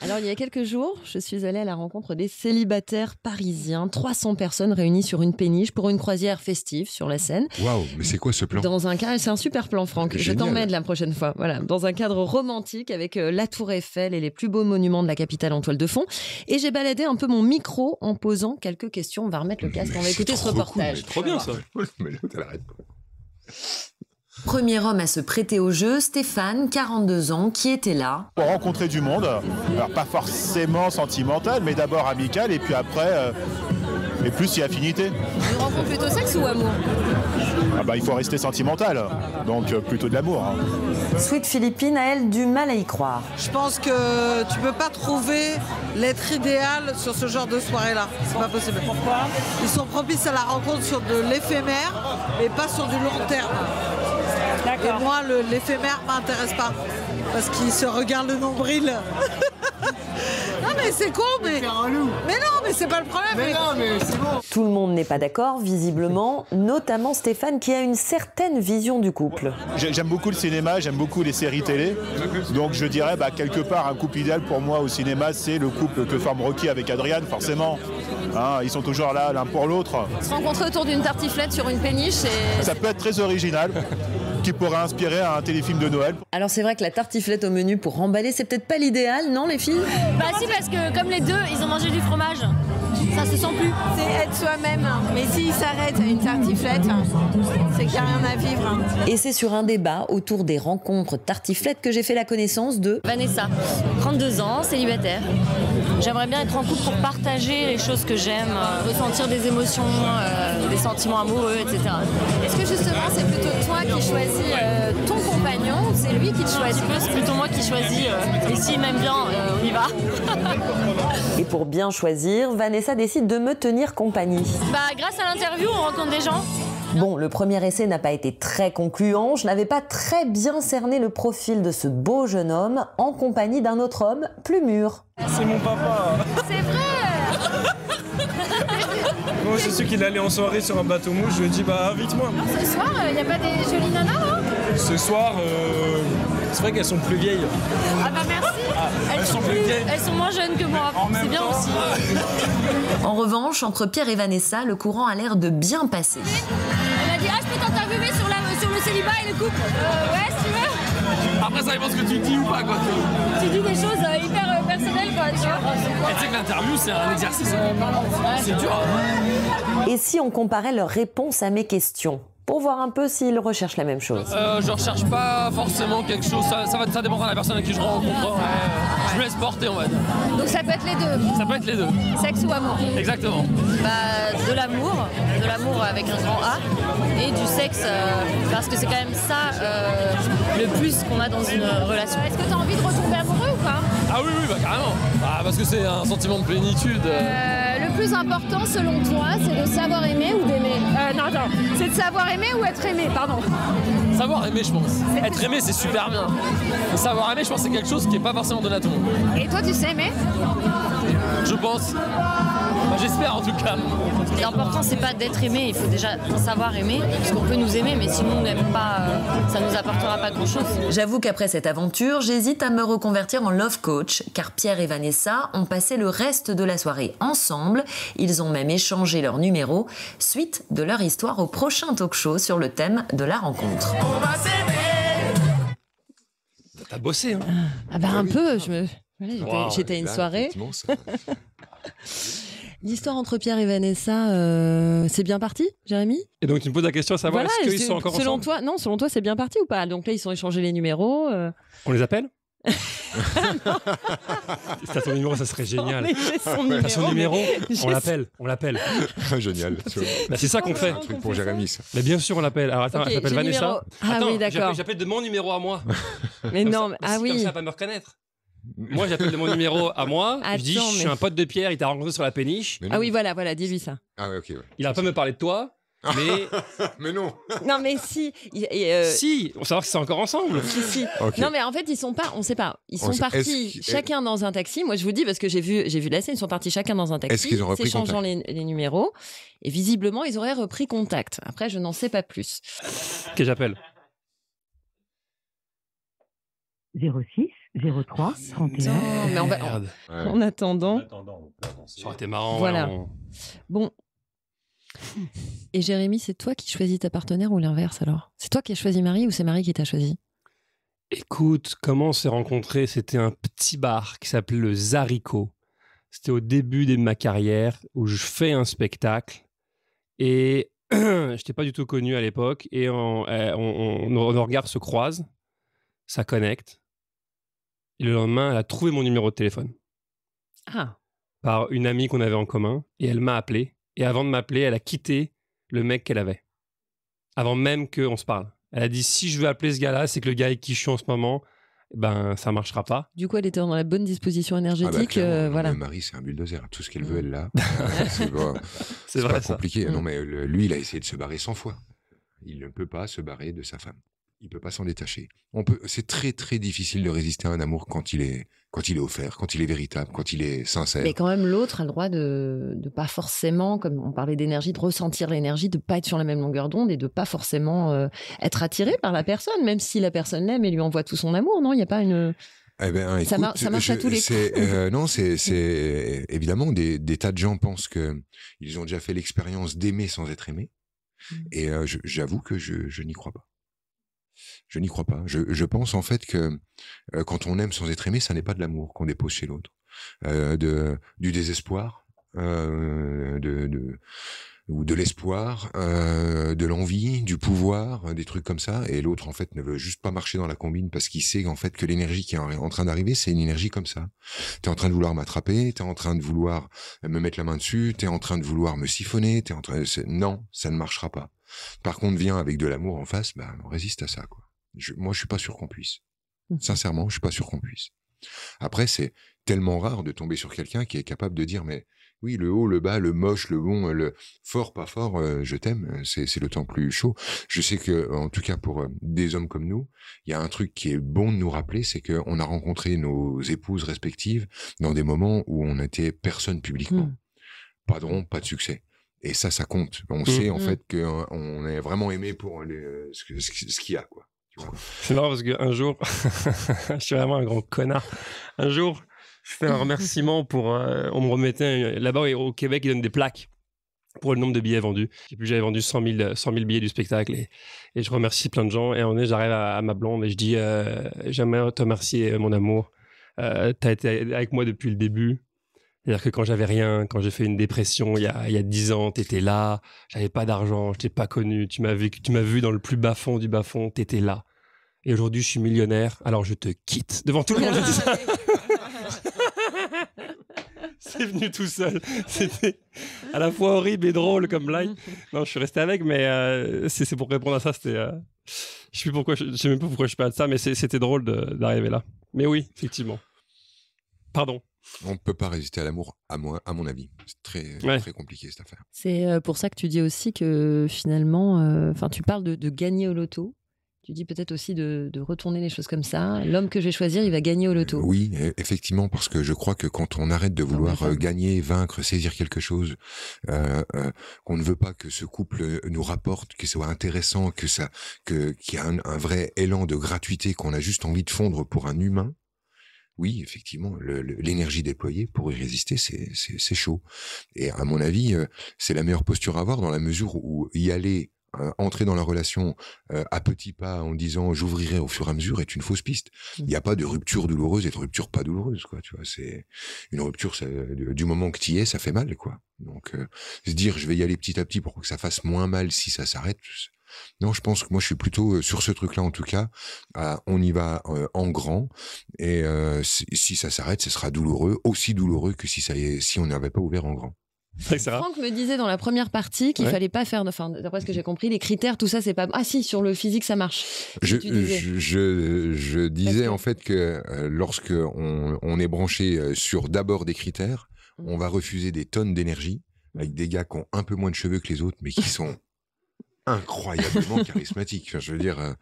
Alors, il y a quelques jours, je suis allée à la rencontre des célibataires parisiens, 300 personnes réunies sur une péniche pour une croisière festive sur la Seine. Waouh, mais c'est quoi ce plan? Dans un cadre, c'est un super plan, Franck. Je t'emmène la prochaine fois. Voilà, dans un cadre romantique avec euh, la Tour Eiffel et les plus beaux monuments de la capitale en toile de fond. Et j'ai baladé un peu mon micro en posant quelques questions. On va remettre le casque, on va écouter ce reportage. cool, Trop bien ça. Mais pas. Premier homme à se prêter au jeu, Stéphane, 42 ans, qui était là. pour rencontrer du monde. Alors pas forcément sentimental, mais d'abord amical et puis après, euh, et plus si affinité. Une rencontre plutôt sexe ou amour? Ah bah, il faut rester sentimental, donc euh, plutôt de l'amour. hein. Sweet Philippine a elle du mal à y croire. Je pense que tu peux pas trouver l'être idéal sur ce genre de soirée-là. C'est pas possible. Pourquoi? Ils sont propices à la rencontre sur de l'éphémère, mais pas sur du long terme. Et moi, le- l'éphémère m'intéresse pas. Parce qu'ils se regardent le nombril. non mais c'est con, mais... Mais non, mais c'est pas le problème. mais- Tout le monde n'est pas d'accord, visiblement, notamment Stéphane qui a une certaine vision du couple. J'ai- J'aime beaucoup le cinéma, j'aime beaucoup les séries télé. Donc je dirais bah, quelque part un couple idéal pour moi au cinéma, c'est le couple que forme Rocky avec Adriane, forcément. Hein, ils sont toujours là l'un pour l'autre. Se rencontrer autour d'une tartiflette sur une péniche et... Ça peut être très original, qui pourrait inspirer un téléfilm de Noël. Alors c'est vrai que la tartiflette au menu pour remballer, c'est peut-être pas l'idéal, non les filles? Bah si parce que comme les deux, ils ont mangé du fromage. Ça se sent plus. C'est être soi-même. Mais s'il s'arrête à une tartiflette, c'est qu'il n'y a rien à vivre. Et c'est sur un débat autour des rencontres tartiflettes que j'ai fait la connaissance de... Vanessa, 32 ans, célibataire. J'aimerais bien être en couple pour partager les choses que j'aime, euh, ressentir des émotions, euh, des sentiments amoureux, etc. Est-ce que justement c'est plutôt toi qui choisis euh, ton compagnon ou c'est lui qui te choisit C'est plutôt moi qui choisis. euh, et s'il m'aime bien, euh, on y va. Et pour bien choisir, Vanessa décide de me tenir compagnie. bah grâce à l'interview, on rencontre des gens. Bon, le premier essai n'a pas été très concluant, je n'avais pas très bien cerné le profil de ce beau jeune homme en compagnie d'un autre homme plus mûr. C'est mon papa. C'est vrai Moi, je suis qu'il allait en soirée sur un bateau mouche. Je lui ai dit, bah, invite-moi. Ce soir, il n'y a pas des jolies nanas, hein? Ce soir, euh, c'est vrai qu'elles sont plus vieilles. Ah bah merci elles sont plus vieilles. Elles sont moins jeunes que moi, c'est bien aussi. En revanche, entre Pierre et Vanessa, le courant a l'air de bien passer. Elle m'a dit Ah, je peux t'interviewer sur, la- sur le célibat et le couple Euh, Ouais, si tu veux. Après, ça dépend ce que tu dis ou pas, quoi. Tu dis des choses euh, hyper euh, personnelles, quoi, tu vois. Et tu sais que l'interview, c'est un exercice. C'est dur. hein. Et si on comparait leurs réponses à mes questions? Pour voir un peu s'ils recherchent la même chose. Euh, je recherche pas forcément quelque chose. Ça, ça, va, ça dépendra de la personne à qui je rencontre. Je me laisse porter, on va dire. Donc ça peut être les deux, Ça peut être les deux. sexe ou amour. Exactement. Bah, de l'amour, de l'amour avec un grand A, et du sexe, euh, parce que c'est quand même ça euh, le plus qu'on a dans une relation. Est-ce que tu as envie de retomber amoureux ou pas? Ah oui, oui, bah carrément. Ah, parce que c'est un sentiment de plénitude. euh. Euh, Le plus important selon toi, c'est de savoir aimer ou d'aimer euh, Non, attends, c'est de savoir aimer ou être aimé, pardon. Savoir aimer, je pense. Être aimé, c'est super bien. Mais savoir aimer, je pense c'est quelque chose qui est pas forcément donné à tout le monde. Et toi, tu sais aimer? Je pense. Bah, J'espère en tout cas. L'important, c'est pas d'être aimé, il faut déjà savoir aimer, parce qu'on peut nous aimer, mais si nous on n'aime pas, euh, ça nous apportera pas grand-chose. J'avoue qu'après cette aventure, j'hésite à me reconvertir en love coach, car Pierre et Vanessa ont passé le reste de la soirée ensemble. Ils ont même échangé leurs numéros, suite de leur histoire au prochain talk show sur le thème de la rencontre. T'as bossé, hein? Ah bah un peu, je me... voilà, j'étais- Wow, à une Là, soirée. L'histoire entre Pierre et Vanessa, euh, c'est bien parti, Jérémy? Et donc tu me poses la question à savoir Voilà, est-ce qu'ils sont encore selon ensemble? toi, non, selon toi, c'est bien parti ou pas? Donc là, ils sont échangés les numéros. euh. On les appelle? Si t'as ton numéro, ça serait génial. mais j'ai son numéro, T'as son numéro, mais j'ai on l'appelle, on l'appelle. Génial. tu vois. Bah, c'est ça qu'on fait. Un truc pour Jérémy, ça. Mais bien sûr, on l'appelle. Alors attends, Ok, elle s'appelle j'ai le Vanessa. numéro. Ah Attends, oui, d'accord. j'appelle- de mon numéro à moi. Mais Comme non, ça- mais- ah si, oui. Comme ça, elle va pas me reconnaître. Moi, j'appelle de mon numéro à moi. je dis, Attends, je suis un pote de Pierre, il t'a rencontré sur la péniche. Ah oui, voilà, voilà, dis-lui ça. Ah ouais, ok. ouais. Il a pas me parler de toi. Mais mais non. Non, mais si. et, euh, si, on savoir que c'est encore ensemble. Si, si. Non, mais en fait, ils sont pas, on sait pas. Ils On sont sait- partis chacun dans un taxi. Moi, je vous dis parce que j'ai vu, j'ai vu la scène. Ils sont partis chacun dans un taxi, Est-ce qu'ils ont repris s'échangeant les, les numéros. Et visiblement, ils auraient repris contact. Après, je n'en sais pas plus. Que j'appelle. 06 03 31. Non, mais on va- Merde. En attendant, Ça aurait été marrant. Voilà. ouais, on- bon. Et Jérémy, c'est toi qui choisis ta partenaire ou l'inverse alors? C'est toi qui as choisi Marie ou c'est Marie qui t'a choisi? Écoute, comment on s'est rencontrés? C'était un petit bar qui s'appelait le Zarico. C'était au début de ma carrière où je fais un spectacle et je n'étais pas du tout connu à l'époque et on, euh, on- on- nos nos regards se croisent, ça connecte. Et le lendemain, elle a trouvé mon numéro de téléphone Ah, par une amie qu'on avait en commun et elle m'a appelé. Et avant de m'appeler, elle a quitté le mec qu'elle avait. Avant même qu'on se parle. Elle a dit si je veux appeler ce gars-là, c'est que le gars avec qui je suis en ce moment, ben ça marchera pas. du coup, elle était dans la bonne disposition Ah bah, énergétique. euh, voilà. Marie, c'est un bulldozer. Tout ce qu'elle veut, elle l'a. Euh, c'est pas, vrai, pas compliqué. Mm. Non, mais le- lui, il a essayé de se barrer 100 fois. Il ne peut pas se barrer de sa femme. Il peut pas s'en détacher. On peut. C'est très très difficile de résister à un amour quand il est quand il est offert, quand il est véritable, quand il est sincère. Mais quand même, l'autre a le droit de, de pas forcément, comme on parlait d'énergie, de ressentir l'énergie, de pas être sur la même longueur d'onde et de pas forcément euh, être attiré par la personne, même si la personne l'aime et lui envoie tout son amour. Non, il n'y a pas une. Eh ben, Ça écoute, mar- ça marche à tous les coups. euh, non, c'est, c'est évidemment des, des tas de gens pensent que ils ont déjà fait l'expérience d'aimer sans être aimé, Mm. et euh, j'avoue que je, je n'y crois pas. Je n'y crois pas. Je, je pense en fait que euh, quand on aime sans être aimé, ça n'est pas de l'amour qu'on dépose chez l'autre, euh, de du désespoir, euh, de, de ou de l'espoir, euh, de l'envie, du pouvoir, des trucs comme ça. Et l'autre, en fait, ne veut juste pas marcher dans la combine parce qu'il sait en fait que l'énergie qui est en train d'arriver, c'est une énergie comme ça. T'es en train de vouloir m'attraper, t'es en train de vouloir me mettre la main dessus, t'es en train de vouloir me siphonner, t'es en train. c'est- Non, ça ne marchera pas. Par contre, viens avec de l'amour en face, bah, on résiste à ça, quoi. Je, moi, je suis pas sûr qu'on puisse. Sincèrement, je suis pas sûr qu'on puisse. Après, c'est tellement rare de tomber sur quelqu'un qui est capable de dire, mais oui, le haut, le bas, le moche, le bon, le fort, pas fort, euh, je t'aime, euh, c'est le temps plus chaud. Je sais que, en tout cas, pour euh, des hommes comme nous, il y a un truc qui est bon de nous rappeler, c'est qu'on a rencontré nos épouses respectives dans des moments où on était personne publiquement. Mm. Pas de rond, pas de succès. Et ça, ça compte. On sait en Mm. fait qu'on est vraiment aimé pour les, euh, ce ce qu'il y a, quoi. Tu. C'est marrant parce qu'un jour, je suis vraiment un grand connard. Un jour, je fais un remerciement pour. euh, on me remettait. un- Là-bas, au Québec, ils donnent des plaques pour le nombre de billets vendus. J'ai plus, j'avais vendu 100 000, 100 000 billets du spectacle et, et je remercie plein de gens. Et moment donné, j'arrive à, ma blonde et je dis euh, J'aimerais te remercier, mon amour. Euh, T'as été avec moi depuis le début. C'est-à-dire que quand j'avais rien, quand j'ai fait une dépression il y a, il y a 10 ans, t'étais là, j'avais pas d'argent, je t'ai pas connu, tu m'as vu, tu m'as vu dans le plus bas fond du bas fond, t'étais là. Et aujourd'hui, je suis millionnaire, alors je te quitte. Devant tout le monde, je dis ça. C'est venu tout seul. C'était à la fois horrible et drôle comme blague. Non, je suis resté avec, mais euh, c'est pour répondre à ça. C'était, euh, je sais pourquoi, je, je sais même pas pourquoi je parle de ça, mais c'était drôle d'arriver là. Mais oui, effectivement. Pardon. On ne peut pas résister à l'amour, à, moi, à mon avis. C'est très, Ouais. très compliqué cette affaire. C'est euh, pour ça que tu dis aussi que finalement, euh, enfin, tu parles de, de gagner au loto. Tu dis peut-être aussi de, de retourner les choses comme ça. L'homme que je vais choisir, il va gagner au loto. Oui, e- effectivement, parce que je crois que quand on arrête de vouloir euh, gagner, vaincre, saisir quelque chose, euh, euh, qu'on ne veut pas que ce couple euh, nous rapporte, que ce soit intéressant, que ça, que qu'il y a un, un vrai élan de gratuité, qu'on a juste envie de fondre pour un humain. Oui, effectivement, l'énergie déployée pour y résister, c'est chaud. Et à mon avis, euh, c'est la meilleure posture à avoir dans la mesure où y aller, euh, entrer dans la relation euh, à petits pas en disant j'ouvrirai au fur et à mesure est une fausse piste. Il n'y a pas de rupture douloureuse et de rupture pas douloureuse, quoi. Tu vois, c'est une rupture ça- du moment que tu y es, ça fait mal, quoi. Donc euh, se dire je vais y aller petit à petit pour que ça fasse moins mal si ça s'arrête. Non, je pense que moi je suis plutôt sur ce truc-là en tout cas. à on y va en grand et si, si ça s'arrête, ce sera douloureux, aussi douloureux que si ça y est, si on n'avait pas ouvert en grand. Franck me disait dans la première partie qu'il Ouais. fallait pas faire, enfin, d'après ce que j'ai compris, les critères, tout ça, c'est pas. Ah si, sur le physique, ça marche. Je, disais. je, je, je disais en fait que euh, lorsque on, on est branché euh, sur d'abord des critères, on va refuser des tonnes d'énergie avec des gars qui ont un peu moins de cheveux que les autres, mais qui sont incroyablement charismatique. Enfin, je veux dire, euh,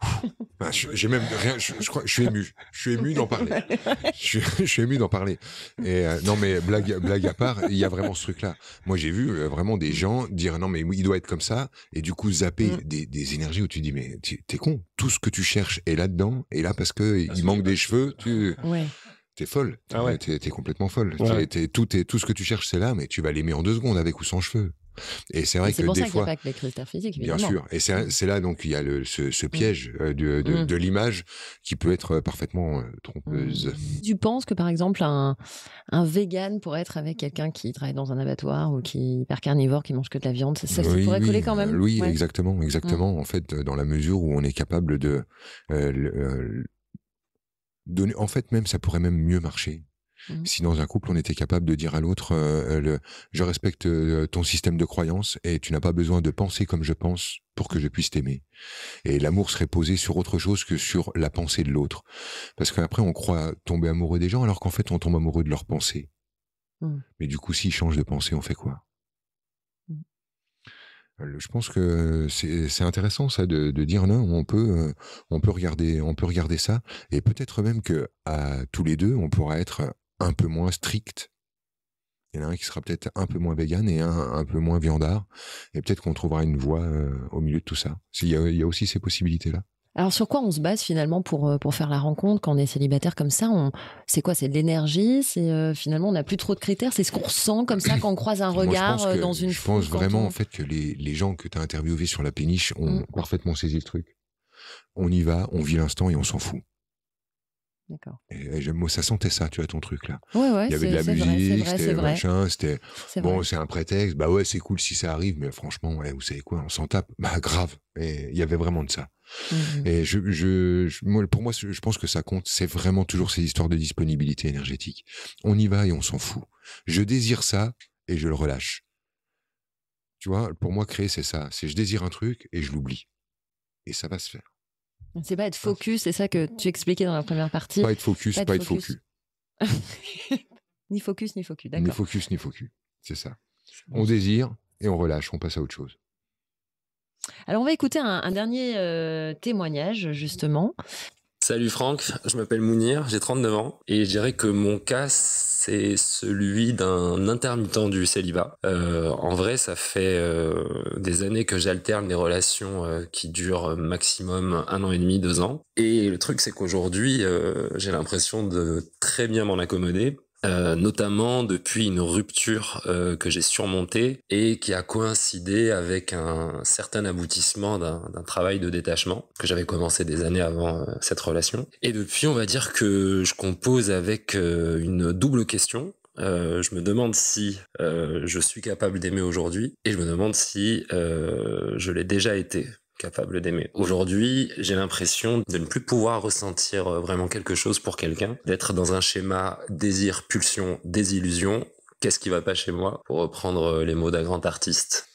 enfin, j'ai même rien. Je, je crois, je suis ému. Je suis ému d'en parler. Je suis, je suis ému d'en parler. Et euh, non, mais blague, blague à part, il y a vraiment ce truc-là. Moi, j'ai vu euh, vraiment des gens dire non, mais il doit être comme ça, et du coup zapper des, des énergies où tu dis mais t'es con. Tout ce que tu cherches est là-dedans, et là parce que il manque des cheveux, tu Ouais. T'es folle. Ah ouais. T'es, t'es complètement folle. Ouais. T'es- t'es- tout, est, tout ce que tu cherches, c'est là, mais tu vas l'aimer en deux secondes avec ou sans cheveux. Et c'est vrai C'est que pour des ça qu'il n'y a fois. pas que les critères physiques, Bien évidemment. sûr. Et c'est, là donc il y a le, ce, ce piège euh, de, de, Mm. de l'image qui peut être parfaitement euh, trompeuse. Tu penses que par exemple un, un vegan pourrait être avec quelqu'un qui travaille dans un abattoir ou qui est hyper carnivore, qui mange que de la viande, ça, Oui, pourrait oui, coller quand même? euh, Oui, Ouais. exactement, exactement. En fait, euh, dans la mesure où on est capable de euh, le- euh, donner, en fait, même ça pourrait même mieux marcher. Mhm. Si dans un couple on était capable de dire à l'autre, euh, le, je respecte euh, ton système de croyance et tu n'as pas besoin de penser comme je pense pour que je puisse t'aimer. Et l'amour serait posé sur autre chose que sur la pensée de l'autre. Parce qu'après on croit tomber amoureux des gens alors qu'en fait on tombe amoureux de leur pensée. Mhm. Mais du coup, s'ils changent de pensée, on fait quoi? Euh, Je pense que c'est intéressant ça de, de dire non, on peut on peut regarder on peut regarder ça et peut-être même que à tous les deux on pourra être un peu moins strict. Il y en a un qui sera peut-être un peu moins vegan et un un peu moins viandard et peut-être qu'on trouvera une voie euh, au milieu de tout ça. Il y a, il y a aussi ces possibilités là. Alors sur quoi on se base finalement pour, euh, pour faire la rencontre quand on est célibataire comme ça? On... C'est quoi? C'est de l'énergie? C'est euh, finalement on n'a plus trop de critères? C'est ce qu'on ressent comme ça quand on croise un Moi, je regard pense que- dans une Je pense vraiment on- en fait que les, les gens que tu as interviewés sur la péniche ont Mm. parfaitement saisi le truc. On y va, on vit l'instant et on s'en fout. D'accord. Et, ça sentait ça, tu vois, ton truc là. Ouais, ouais, Il y avait de la musique, c'était machin, c'était. Bon, c'est un prétexte, bah ouais, c'est cool si ça arrive, mais franchement, ouais, vous savez quoi, on s'en tape. Bah grave. Et il y avait vraiment de ça. Mhm. Et je, je, je- moi, pour moi, je pense que ça compte. C'est vraiment toujours ces histoires de disponibilité énergétique. On y va et on s'en fout. Je désire ça et je le relâche. Tu vois, pour moi, créer, c'est ça. C'est je désire un truc et je l'oublie. Et ça va se faire. C'est pas être focus, c'est ça que tu expliquais dans la première partie. Pas être focus, pas être focus. ni focus, ni focus, Ni d'accord. focus, ni focus. C'est ça. On désire et on relâche, on passe à autre chose. Alors on va écouter un, un dernier euh, témoignage justement. Salut Franck, je m'appelle Mounir, j'ai 39 ans et je dirais que mon cas c'est celui d'un intermittent du célibat. Euh, en vrai, ça fait euh, des années que j'alterne des relations euh, qui durent maximum un an et demi, deux ans. Et le truc c'est qu'aujourd'hui, j'ai l'impression de très bien m'en accommoder. Euh, notamment depuis une rupture euh, que j'ai surmontée et qui a coïncidé avec un certain aboutissement d'un travail de détachement que j'avais commencé des années avant euh, cette relation. Et depuis, on va dire que je compose avec une double question. Je me demande si je suis capable d'aimer aujourd'hui et je me demande si je l'ai déjà été capable d'aimer. Aujourd'hui, j'ai l'impression de ne plus pouvoir ressentir euh, vraiment quelque chose pour quelqu'un, d'être dans un schéma désir, pulsion, désillusion. Qu'est-ce qui va pas chez moi Pour reprendre euh, les mots d'un grand artiste?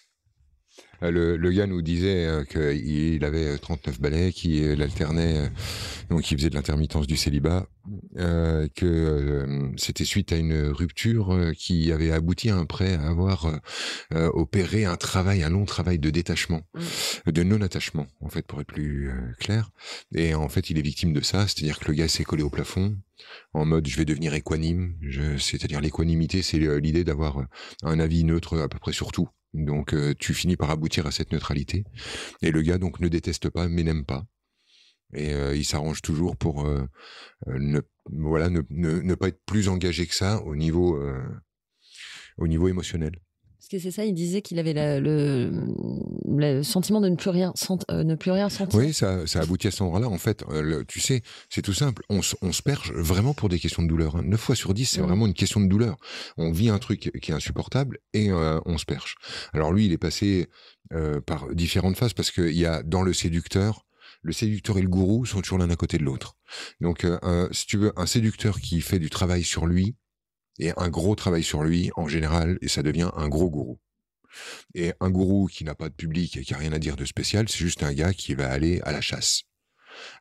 Euh, Le, gars nous disait qu'il avait euh, 39 balais, qu'il alternait, donc il faisait de l'intermittence du célibat, euh, que euh, c'était suite à une rupture euh, qui avait abouti à un prêt à avoir opéré un travail, un long travail de détachement, de non-attachement, en fait, pour être plus clair. Et en fait, il est victime de ça, c'est-à-dire que le gars s'est collé au plafond, en mode je vais devenir équanime, c'est-à-dire l'équanimité, c'est l'idée d'avoir un avis neutre à peu près sur tout. Donc tu finis par aboutir à cette neutralité. Et le gars donc ne déteste pas mais n'aime pas. Et euh, il s'arrange toujours pour euh, ne voilà ne, ne, ne pas être plus engagé que ça au niveau euh, au niveau émotionnel. Parce que c'est ça, il disait qu'il avait la- le, le sentiment de ne plus rien, sent- euh, ne plus rien sentir. Oui, ça, ça aboutit à cet endroit-là. En fait, le- tu sais, c'est tout simple. On, se- on se perche vraiment pour des questions de douleur. hein. 9 fois sur 10, c'est Mhm. vraiment une question de douleur. On vit un truc qui est insupportable et on se perche. Alors lui, il est passé par différentes phases parce qu'il y a dans le séducteur, le séducteur et le gourou sont toujours l'un à côté de l'autre. Donc, euh, si tu veux, un séducteur qui fait du travail sur lui et un gros travail sur lui, en général, et ça devient un gros gourou. Et un gourou qui n'a pas de public et qui a rien à dire de spécial, c'est juste un gars qui va aller à la chasse.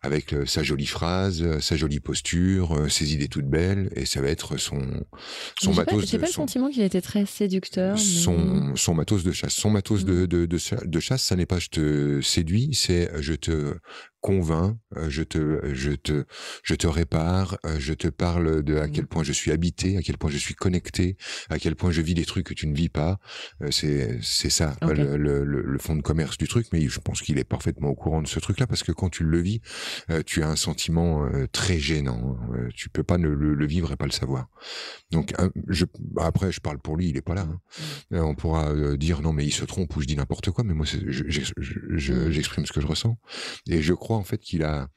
Avec euh, sa jolie phrase, euh, sa jolie posture, euh, ses idées toutes belles, et ça va être son son J'ai pas, matos, j'ai de, pas le sentiment qu'il était très séducteur. mais- son, son matos de chasse. Son matos Mm. de, de, de, cha- de chasse, ça n'est pas je te séduis, c'est je te convainc, euh, je te, je te, je te répare, euh, je te parle de à Mm. quel point je suis habité, à quel point je suis connecté, à quel point je vis des trucs que tu ne vis pas. Euh, C'est, c'est ça le, le, le, fond de commerce du truc, mais je pense qu'il est parfaitement au courant de ce truc-là parce que quand tu le vis, euh, tu as un sentiment euh, très gênant. Euh, tu peux pas ne le, le vivre et pas le savoir. Donc je, après, je parle pour lui, il est pas là. hein. Euh, on pourra euh, dire non mais il se trompe ou je dis n'importe quoi, mais moi je- je- je- j'exprime ce que je ressens et je crois en fait qu'il a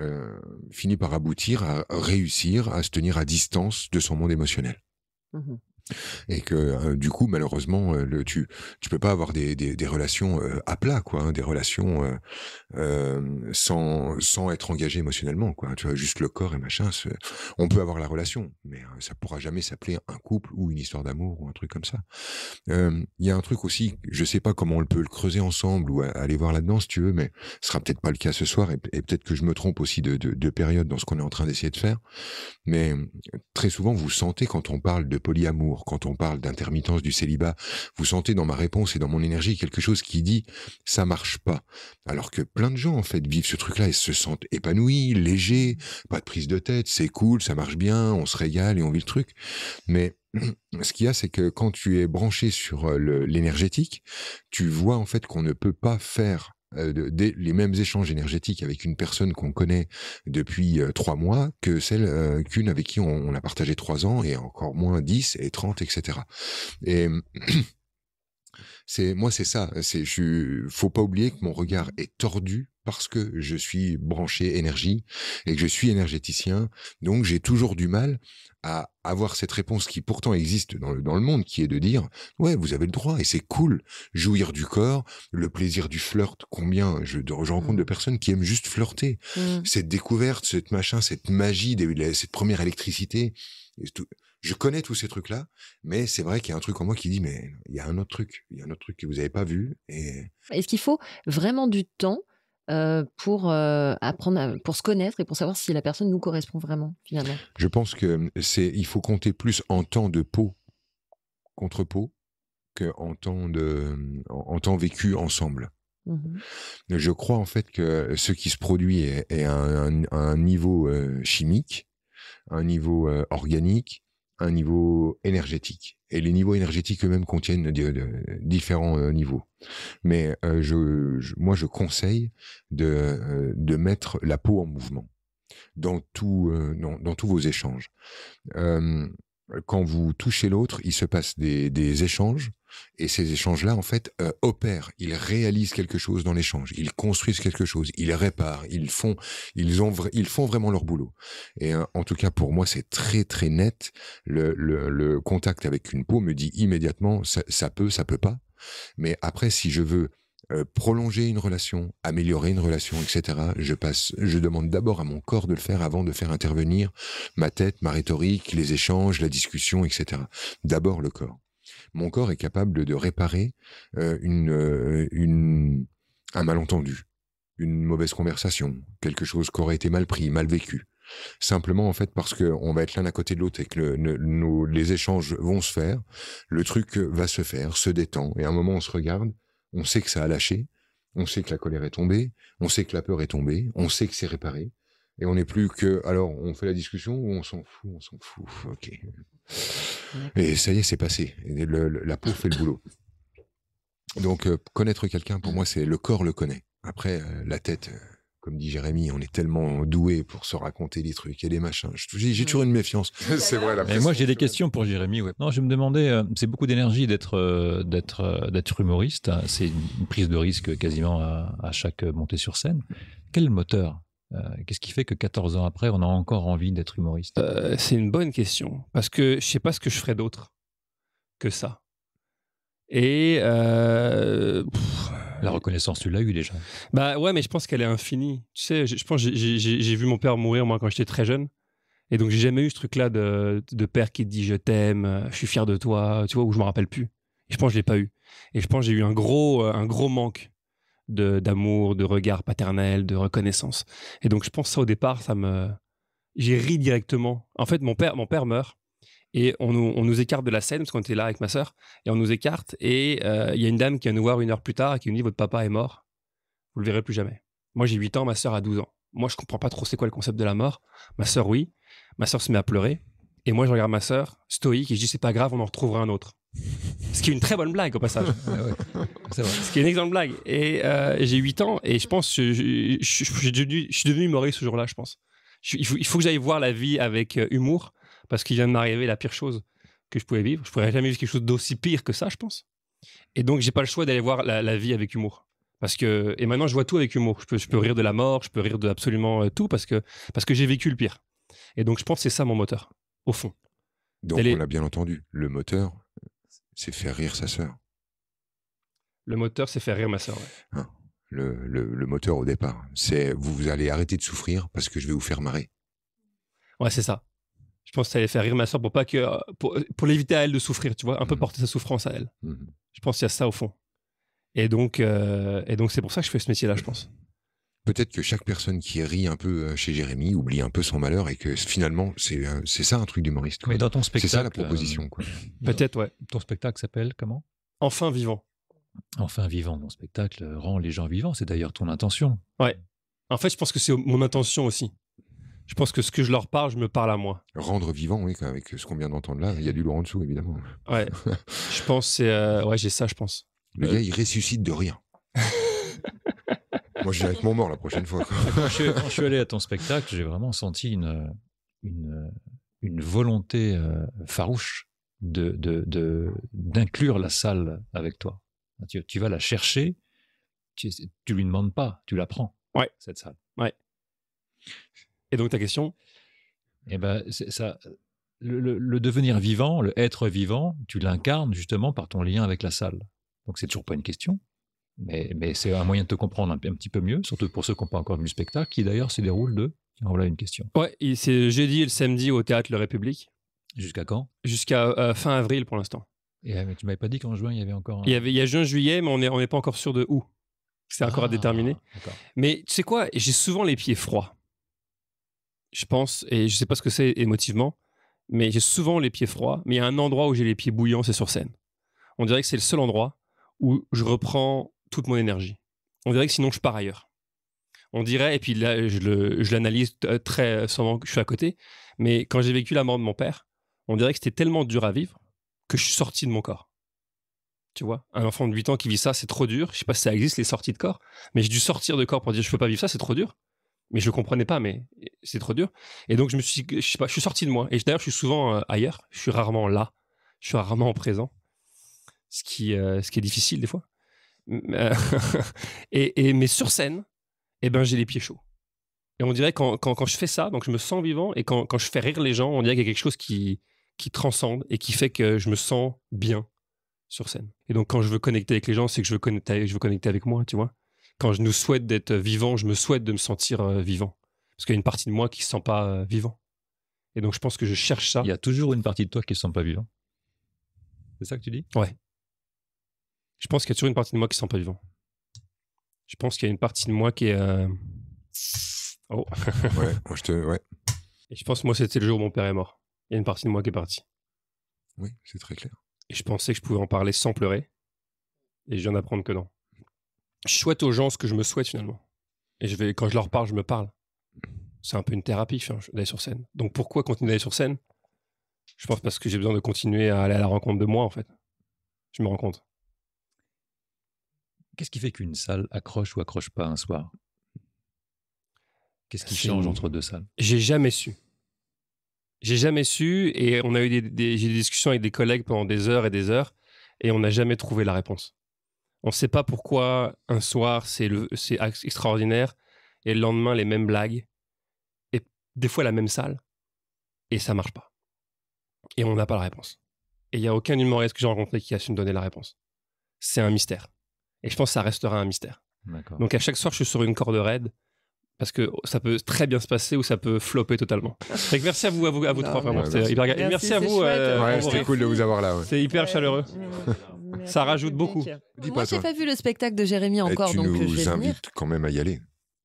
euh, fini par aboutir à réussir à se tenir à distance de son monde émotionnel Mhm. Et que euh, du coup malheureusement euh, tu tu peux pas avoir des, des, relations euh, à plat quoi hein, des relations sans sans être engagé émotionnellement quoi tu vois juste le corps et machin on peut avoir la relation mais ça pourra jamais s'appeler un couple ou une histoire d'amour ou un truc comme ça. Il y a un truc aussi je sais pas comment on peut le creuser ensemble ou aller voir là-dedans si tu veux mais ce sera peut-être pas le cas ce soir et, peut-être que je me trompe aussi de, de, de période dans ce qu'on est en train d'essayer de faire. Mais très souvent vous sentez quand on parle de polyamour, quand on parle d'intermittence du célibat, vous sentez dans ma réponse et dans mon énergie quelque chose qui dit ça marche pas. Alors que plein de gens en fait vivent ce truc-là et se sentent épanouis, légers, pas de prise de tête, c'est cool, ça marche bien, on se régale et on vit le truc. Mais ce qu'il y a, c'est que quand tu es branché sur euh, l'énergétique, tu vois en fait qu'on ne peut pas faire euh, les mêmes échanges énergétiques avec une personne qu'on connaît depuis euh, trois mois que celle euh, qu'une avec qui on, on a partagé trois ans et encore moins 10 et 30, etc. Et c'est moi c'est ça c'est je faut pas oublier que mon regard est tordu parce que je suis branché énergie et que je suis énergéticien donc j'ai toujours du mal à avoir cette réponse qui pourtant existe dans le, dans le monde qui est de dire ouais vous avez le droit et c'est cool jouir du corps le plaisir du flirt combien je, je rencontre de personnes qui aiment juste flirter Mm. cette découverte cette machin cette magie cette première électricité et tout. je connais tous ces trucs là mais c'est vrai qu'il y a un truc en moi qui dit mais il y a un autre truc il y a un autre truc que vous avez pas vu et Est-ce qu'il faut vraiment du temps euh, pour euh, apprendre, à- pour se connaître et pour savoir si la personne nous correspond vraiment finalement je pense que c'est il faut compter plus en temps de peau contre peau que en temps de en, en temps vécu ensemble Mhm. je crois en fait que ce qui se produit est, est à un, un- un niveau euh, chimique, un niveau euh, organique, un niveau énergétique. Et les niveaux énergétiques eux-mêmes contiennent de- différents euh, niveaux. Mais euh, je, moi, je conseille de, euh, de mettre la peau en mouvement euh, dans, dans tous vos échanges. Euh, quand vous touchez l'autre, il se passe des, échanges, et ces échanges-là, en fait, euh, opèrent. Ils réalisent quelque chose dans l'échange. Ils construisent quelque chose. Ils réparent. Ils font, ils font vraiment leur boulot. Et euh, en tout cas, pour moi, c'est très très net. Le contact avec une peau me dit immédiatement, ça, ça peut, ça peut pas. Mais après, si je veux euh, prolonger une relation, améliorer une relation, etc. Je passe, je demande d'abord à mon corps de le faire avant de faire intervenir ma tête, ma rhétorique, les échanges, la discussion, etc. D'abord le corps. Mon corps est capable de réparer euh, une, euh, une, un malentendu, une mauvaise conversation, quelque chose qui aurait été mal pris, mal vécu. Simplement, en fait, parce qu'on va être l'un à côté de l'autre et que le- les échanges vont se faire, le truc va se faire, se détend. Et à un moment, on se regarde, on sait que ça a lâché, on sait que la colère est tombée, on sait que la peur est tombée, on sait que c'est réparé. Et on n'est plus que, alors, on fait la discussion ou on s'en fout, on s'en fout, ok. Et ça y est, c'est passé. Et le- le- la peau fait le boulot. Donc, euh, connaître quelqu'un, pour moi, c'est le corps le connaît. Après, euh, la tête, euh, comme dit Jérémy, on est tellement doué pour se raconter des trucs et des machins. J'ai toujours une méfiance. c'est vrai, la Mais moi, j'ai des questions pour Jérémy. ouais. Non, je me demandais, euh, c'est beaucoup d'énergie d'être euh, d'être euh, d'être humoriste. hein. C'est une prise de risque quasiment à, à chaque montée sur scène. Quel est le moteur Euh, Qu'est-ce qui fait que 14 ans après, on a encore envie d'être humoriste? Euh, c'est une bonne question. Parce que je sais pas ce que je ferais d'autre que ça. Et. euh, pff, La reconnaissance, tu l'as eu déjà. Bah ouais, mais je pense qu'elle est infinie. Tu sais, je, pense que j'ai- vu mon père mourir, moi, quand j'étais très jeune. Et donc, j'ai jamais eu ce truc-là de, de père qui te dit je t'aime, euh, je suis fier de toi, tu vois, où je me rappelle plus. Et je pense que je l'ai pas eu. Et je pense que j'ai eu un gros, euh, un gros manque d'amour, de regard paternel, de reconnaissance. Et donc je pense ça au départ, ça me j'ai ri directement. En fait, mon père mon père meurt et on nous, on nous écarte de la scène parce qu'on était là avec ma sœur et on nous écarte et euh, il y a une dame qui vient nous voir une heure plus tard et qui nous dit votre papa est mort, vous le verrez plus jamais. Moi j'ai 8 ans, ma sœur a 12 ans. Moi je comprends pas trop c'est quoi le concept de la mort. Ma sœur oui, ma sœur se met à pleurer et moi je regarde ma sœur stoïque et je dis c'est pas grave, on en retrouvera un autre. Ce qui est une très bonne blague au passage. Ce qui est une excellente blague. Et euh, j'ai 8 ans et je pense que je, je- je- je suis devenu, je suis devenu humoriste ce jour-là, je pense. Il, faut, il faut que j'aille voir la vie avec euh, humour parce qu'il vient de m'arriver la pire chose que je pouvais vivre. Je pourrais jamais vivre quelque chose d'aussi pire que ça, je pense. Et donc, j'ai pas le choix d'aller voir la, la vie avec humour. Parce que, et maintenant, je vois tout avec humour. Je peux, je peux rire de la mort, je peux rire de absolument euh, tout parce que, parce que j'ai vécu le pire. Et donc, je pense que c'est ça mon moteur, au fond. Donc, on l'a bien entendu. Le moteur, c'est faire rire sa sœur. Le moteur, c'est faire rire ma sœur. ouais. Hein. Le, le- le moteur au départ, c'est vous, vous allez arrêter de souffrir parce que je vais vous faire marrer. Ouais, c'est ça. Je pense que ça allait faire rire ma soeur pour pas que pour, pour l'éviter à elle de souffrir, tu vois, un peu porter sa souffrance à elle. Mhm. Je pense qu'il y a ça au fond. Et donc euh, et donc c'est pour ça que je fais ce métier-là, je pense. Peut-être que chaque personne qui rit un peu euh, chez Jérémy oublie un peu son malheur et que finalement, c'est euh, c'est ça un truc d'humoriste. quoi. Mais dans ton C'est ça la spectacle, proposition. Quoi. Peut-être, ouais. Ton spectacle s'appelle comment? Enfin vivant. Enfin vivant. Ton spectacle rend les gens vivants. C'est d'ailleurs ton intention. Ouais. En fait, je pense que c'est mon intention aussi. Je pense que ce que je leur parle, je me parle à moi. Rendre vivant, oui, avec ce qu'on vient d'entendre là, il y a du lourd en dessous, évidemment. Ouais. je pense c'est euh, ouais, j'ai ça, je pense. Le gars, il ressuscite de rien. Moi, je viens avec mon mort la prochaine fois. quoi. Quand je, suis- quand je suis allé à ton spectacle, j'ai vraiment senti une, une, une volonté euh, farouche de, de, de- d'inclure la salle avec toi. Tu, tu vas la chercher, tu, tu lui demandes pas, tu la prends. Ouais. Cette salle. Ouais. Et donc ta question Eh ben, c'est ça. Le, le- le devenir vivant, le être vivant, tu l'incarnes justement par ton lien avec la salle. Donc c'est toujours pas une question, mais, mais c'est un moyen de te comprendre un, un petit peu mieux, surtout pour ceux qui n'ont pas encore vu le spectacle, qui d'ailleurs se déroule de. Tiens, voilà une question. Ouais, c'est le jeudi et le samedi au théâtre Le République. Jusqu'à quand? Jusqu'à euh, fin avril pour l'instant. Et, euh, mais tu m'avais pas dit qu'en juin il y avait encore. un- Il y, avait, il y a juin, juillet, mais on n'est on pas encore sûr de où. C'est encore à Ah, déterminer. Mais tu sais quoi? J'ai souvent les pieds froids. Je pense, et je sais pas ce que c'est émotivement, mais j'ai souvent les pieds froids. Mais il y a un endroit où j'ai les pieds bouillants, c'est sur scène. On dirait que c'est le seul endroit où je reprends toute mon énergie. On dirait que sinon je pars ailleurs. On dirait, et puis là je l'analyse t- très souvent que je suis à côté, mais quand j'ai vécu la mort de mon père, on dirait que c'était tellement dur à vivre que je suis sorti de mon corps. Tu vois, un enfant de 8 ans qui vit ça, c'est trop dur. Je sais pas si ça existe, les sorties de corps, mais j'ai dû sortir de corps pour dire je peux pas vivre ça, c'est trop dur. Mais je le comprenais pas, mais c'est trop dur. Et donc je me suis, je sais pas, je suis sorti de moi. Et d'ailleurs, je suis souvent euh, ailleurs. Je suis rarement là. Je suis rarement présent. Ce qui, euh, est difficile des fois. Euh, et- mais sur scène, eh ben, j'ai les pieds chauds. Et on dirait quand, quand, quand je fais ça, donc je me sens vivant. Et quand, quand je fais rire les gens, on dirait qu'il y a quelque chose qui, qui transcende et qui fait que je me sens bien sur scène. Et donc, quand je veux connecter avec les gens, c'est que je veux connecter, je veux connecter avec moi, tu vois. Quand je nous souhaite d'être vivant, je me souhaite de me sentir euh, vivant. Parce qu'il y a une partie de moi qui se sent pas euh, vivant. Et donc, je pense que je cherche ça. Il y a toujours une partie de toi qui ne se sent pas vivant. C'est ça que tu dis? Ouais. Je pense qu'il y a toujours une partie de moi qui se sent pas vivant. Je pense qu'il y a une partie de moi qui est. euh, Oh. Ouais, moi, je te. Ouais. Et je pense que moi, c'était le jour où mon père est mort. Il y a une partie de moi qui est partie. Oui, c'est très clair. Et je pensais que je pouvais en parler sans pleurer. Et je viens d'apprendre que non. Je souhaite aux gens ce que je me souhaite finalement. Et je vais, quand je leur parle, je me parle. C'est un peu une thérapie d'aller sur scène. Donc pourquoi continuer d'aller sur scène? Je pense parce que j'ai besoin de continuer à aller à la rencontre de moi en fait. Je me rends compte. Qu'est-ce qui fait qu'une salle accroche ou accroche pas un soir? Qu'est-ce qui change entre deux salles? J'ai jamais su. J'ai jamais su et on a eu des, des- j'ai eu des discussions avec des collègues pendant des heures et des heures et on n'a jamais trouvé la réponse. On ne sait pas pourquoi un soir c'est extraordinaire et le lendemain les mêmes blagues et des fois la même salle et ça marche pas. Et on n'a pas la réponse. Et il y a aucun humoriste que j'ai rencontré qui a su me donner la réponse. C'est un mystère. Et je pense que ça restera un mystère. Donc à chaque soir, je suis sur une corde raide parce que ça peut très bien se passer ou ça peut flopper totalement. Fait que merci à vous, à vous, à vous Non, trois, vraiment. merci. hyper... Merci, merci à vous. euh, Ouais, c'était cool de vous avoir là, ouais. C'est hyper chaleureux. Ça rajoute beaucoup. Dis Moi, j'ai pas vu le spectacle de Jérémy Et encore, tu donc euh, je vais venir. quand même à y aller.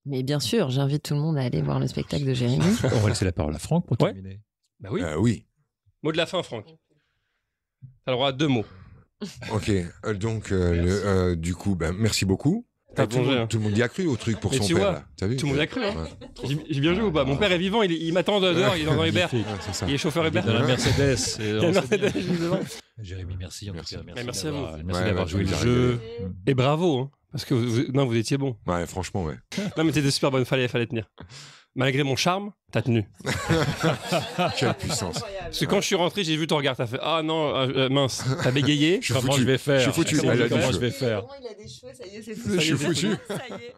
Mais bien sûr, j'invite tout le monde à aller voir le spectacle de Jérémy. On va laisser la parole à Franck pour Ouais. terminer. Bah oui. Euh, oui. Mot de la fin, Franck. T'as le droit à deux mots. Ok. Euh, donc, euh, le- euh, du coup, ben, merci beaucoup. T'as Euh, tout, le plongé, monde, hein. tout le monde y a cru au truc pour Mais son tu père. vois, vu tout le monde y a cru, hein. Ouais. J'ai bien joué ou pas? Mon père est vivant, il, il m'attend dehors, il est dans Uber. Magnifique. Ouais, c'est ça. Il est chauffeur Uber. Dans la Mercedes. et Il y a on une sait Mercedes. Jérémy, merci en tout cas. Merci à d'avoir- vous. Merci Ouais, d'avoir ouais, joué le jeu. Et bravo, hein, parce que vous, vous- non, vous étiez bon. Ouais, franchement, ouais. Non, mais t'étais super bonne, fallait, fallait tenir. Malgré mon charme, t'as tenu. Quelle puissance. Parce que quand je suis rentré, j'ai vu ton regard, t'as fait Ah non, euh, euh, mince, t'as bégayé. Je suis Comment foutu. je vais faire Je suis foutu. Comment, Elle a des comment je vais faire il a des cheveux, ça y est, c'est Je suis foutu. Ça y est.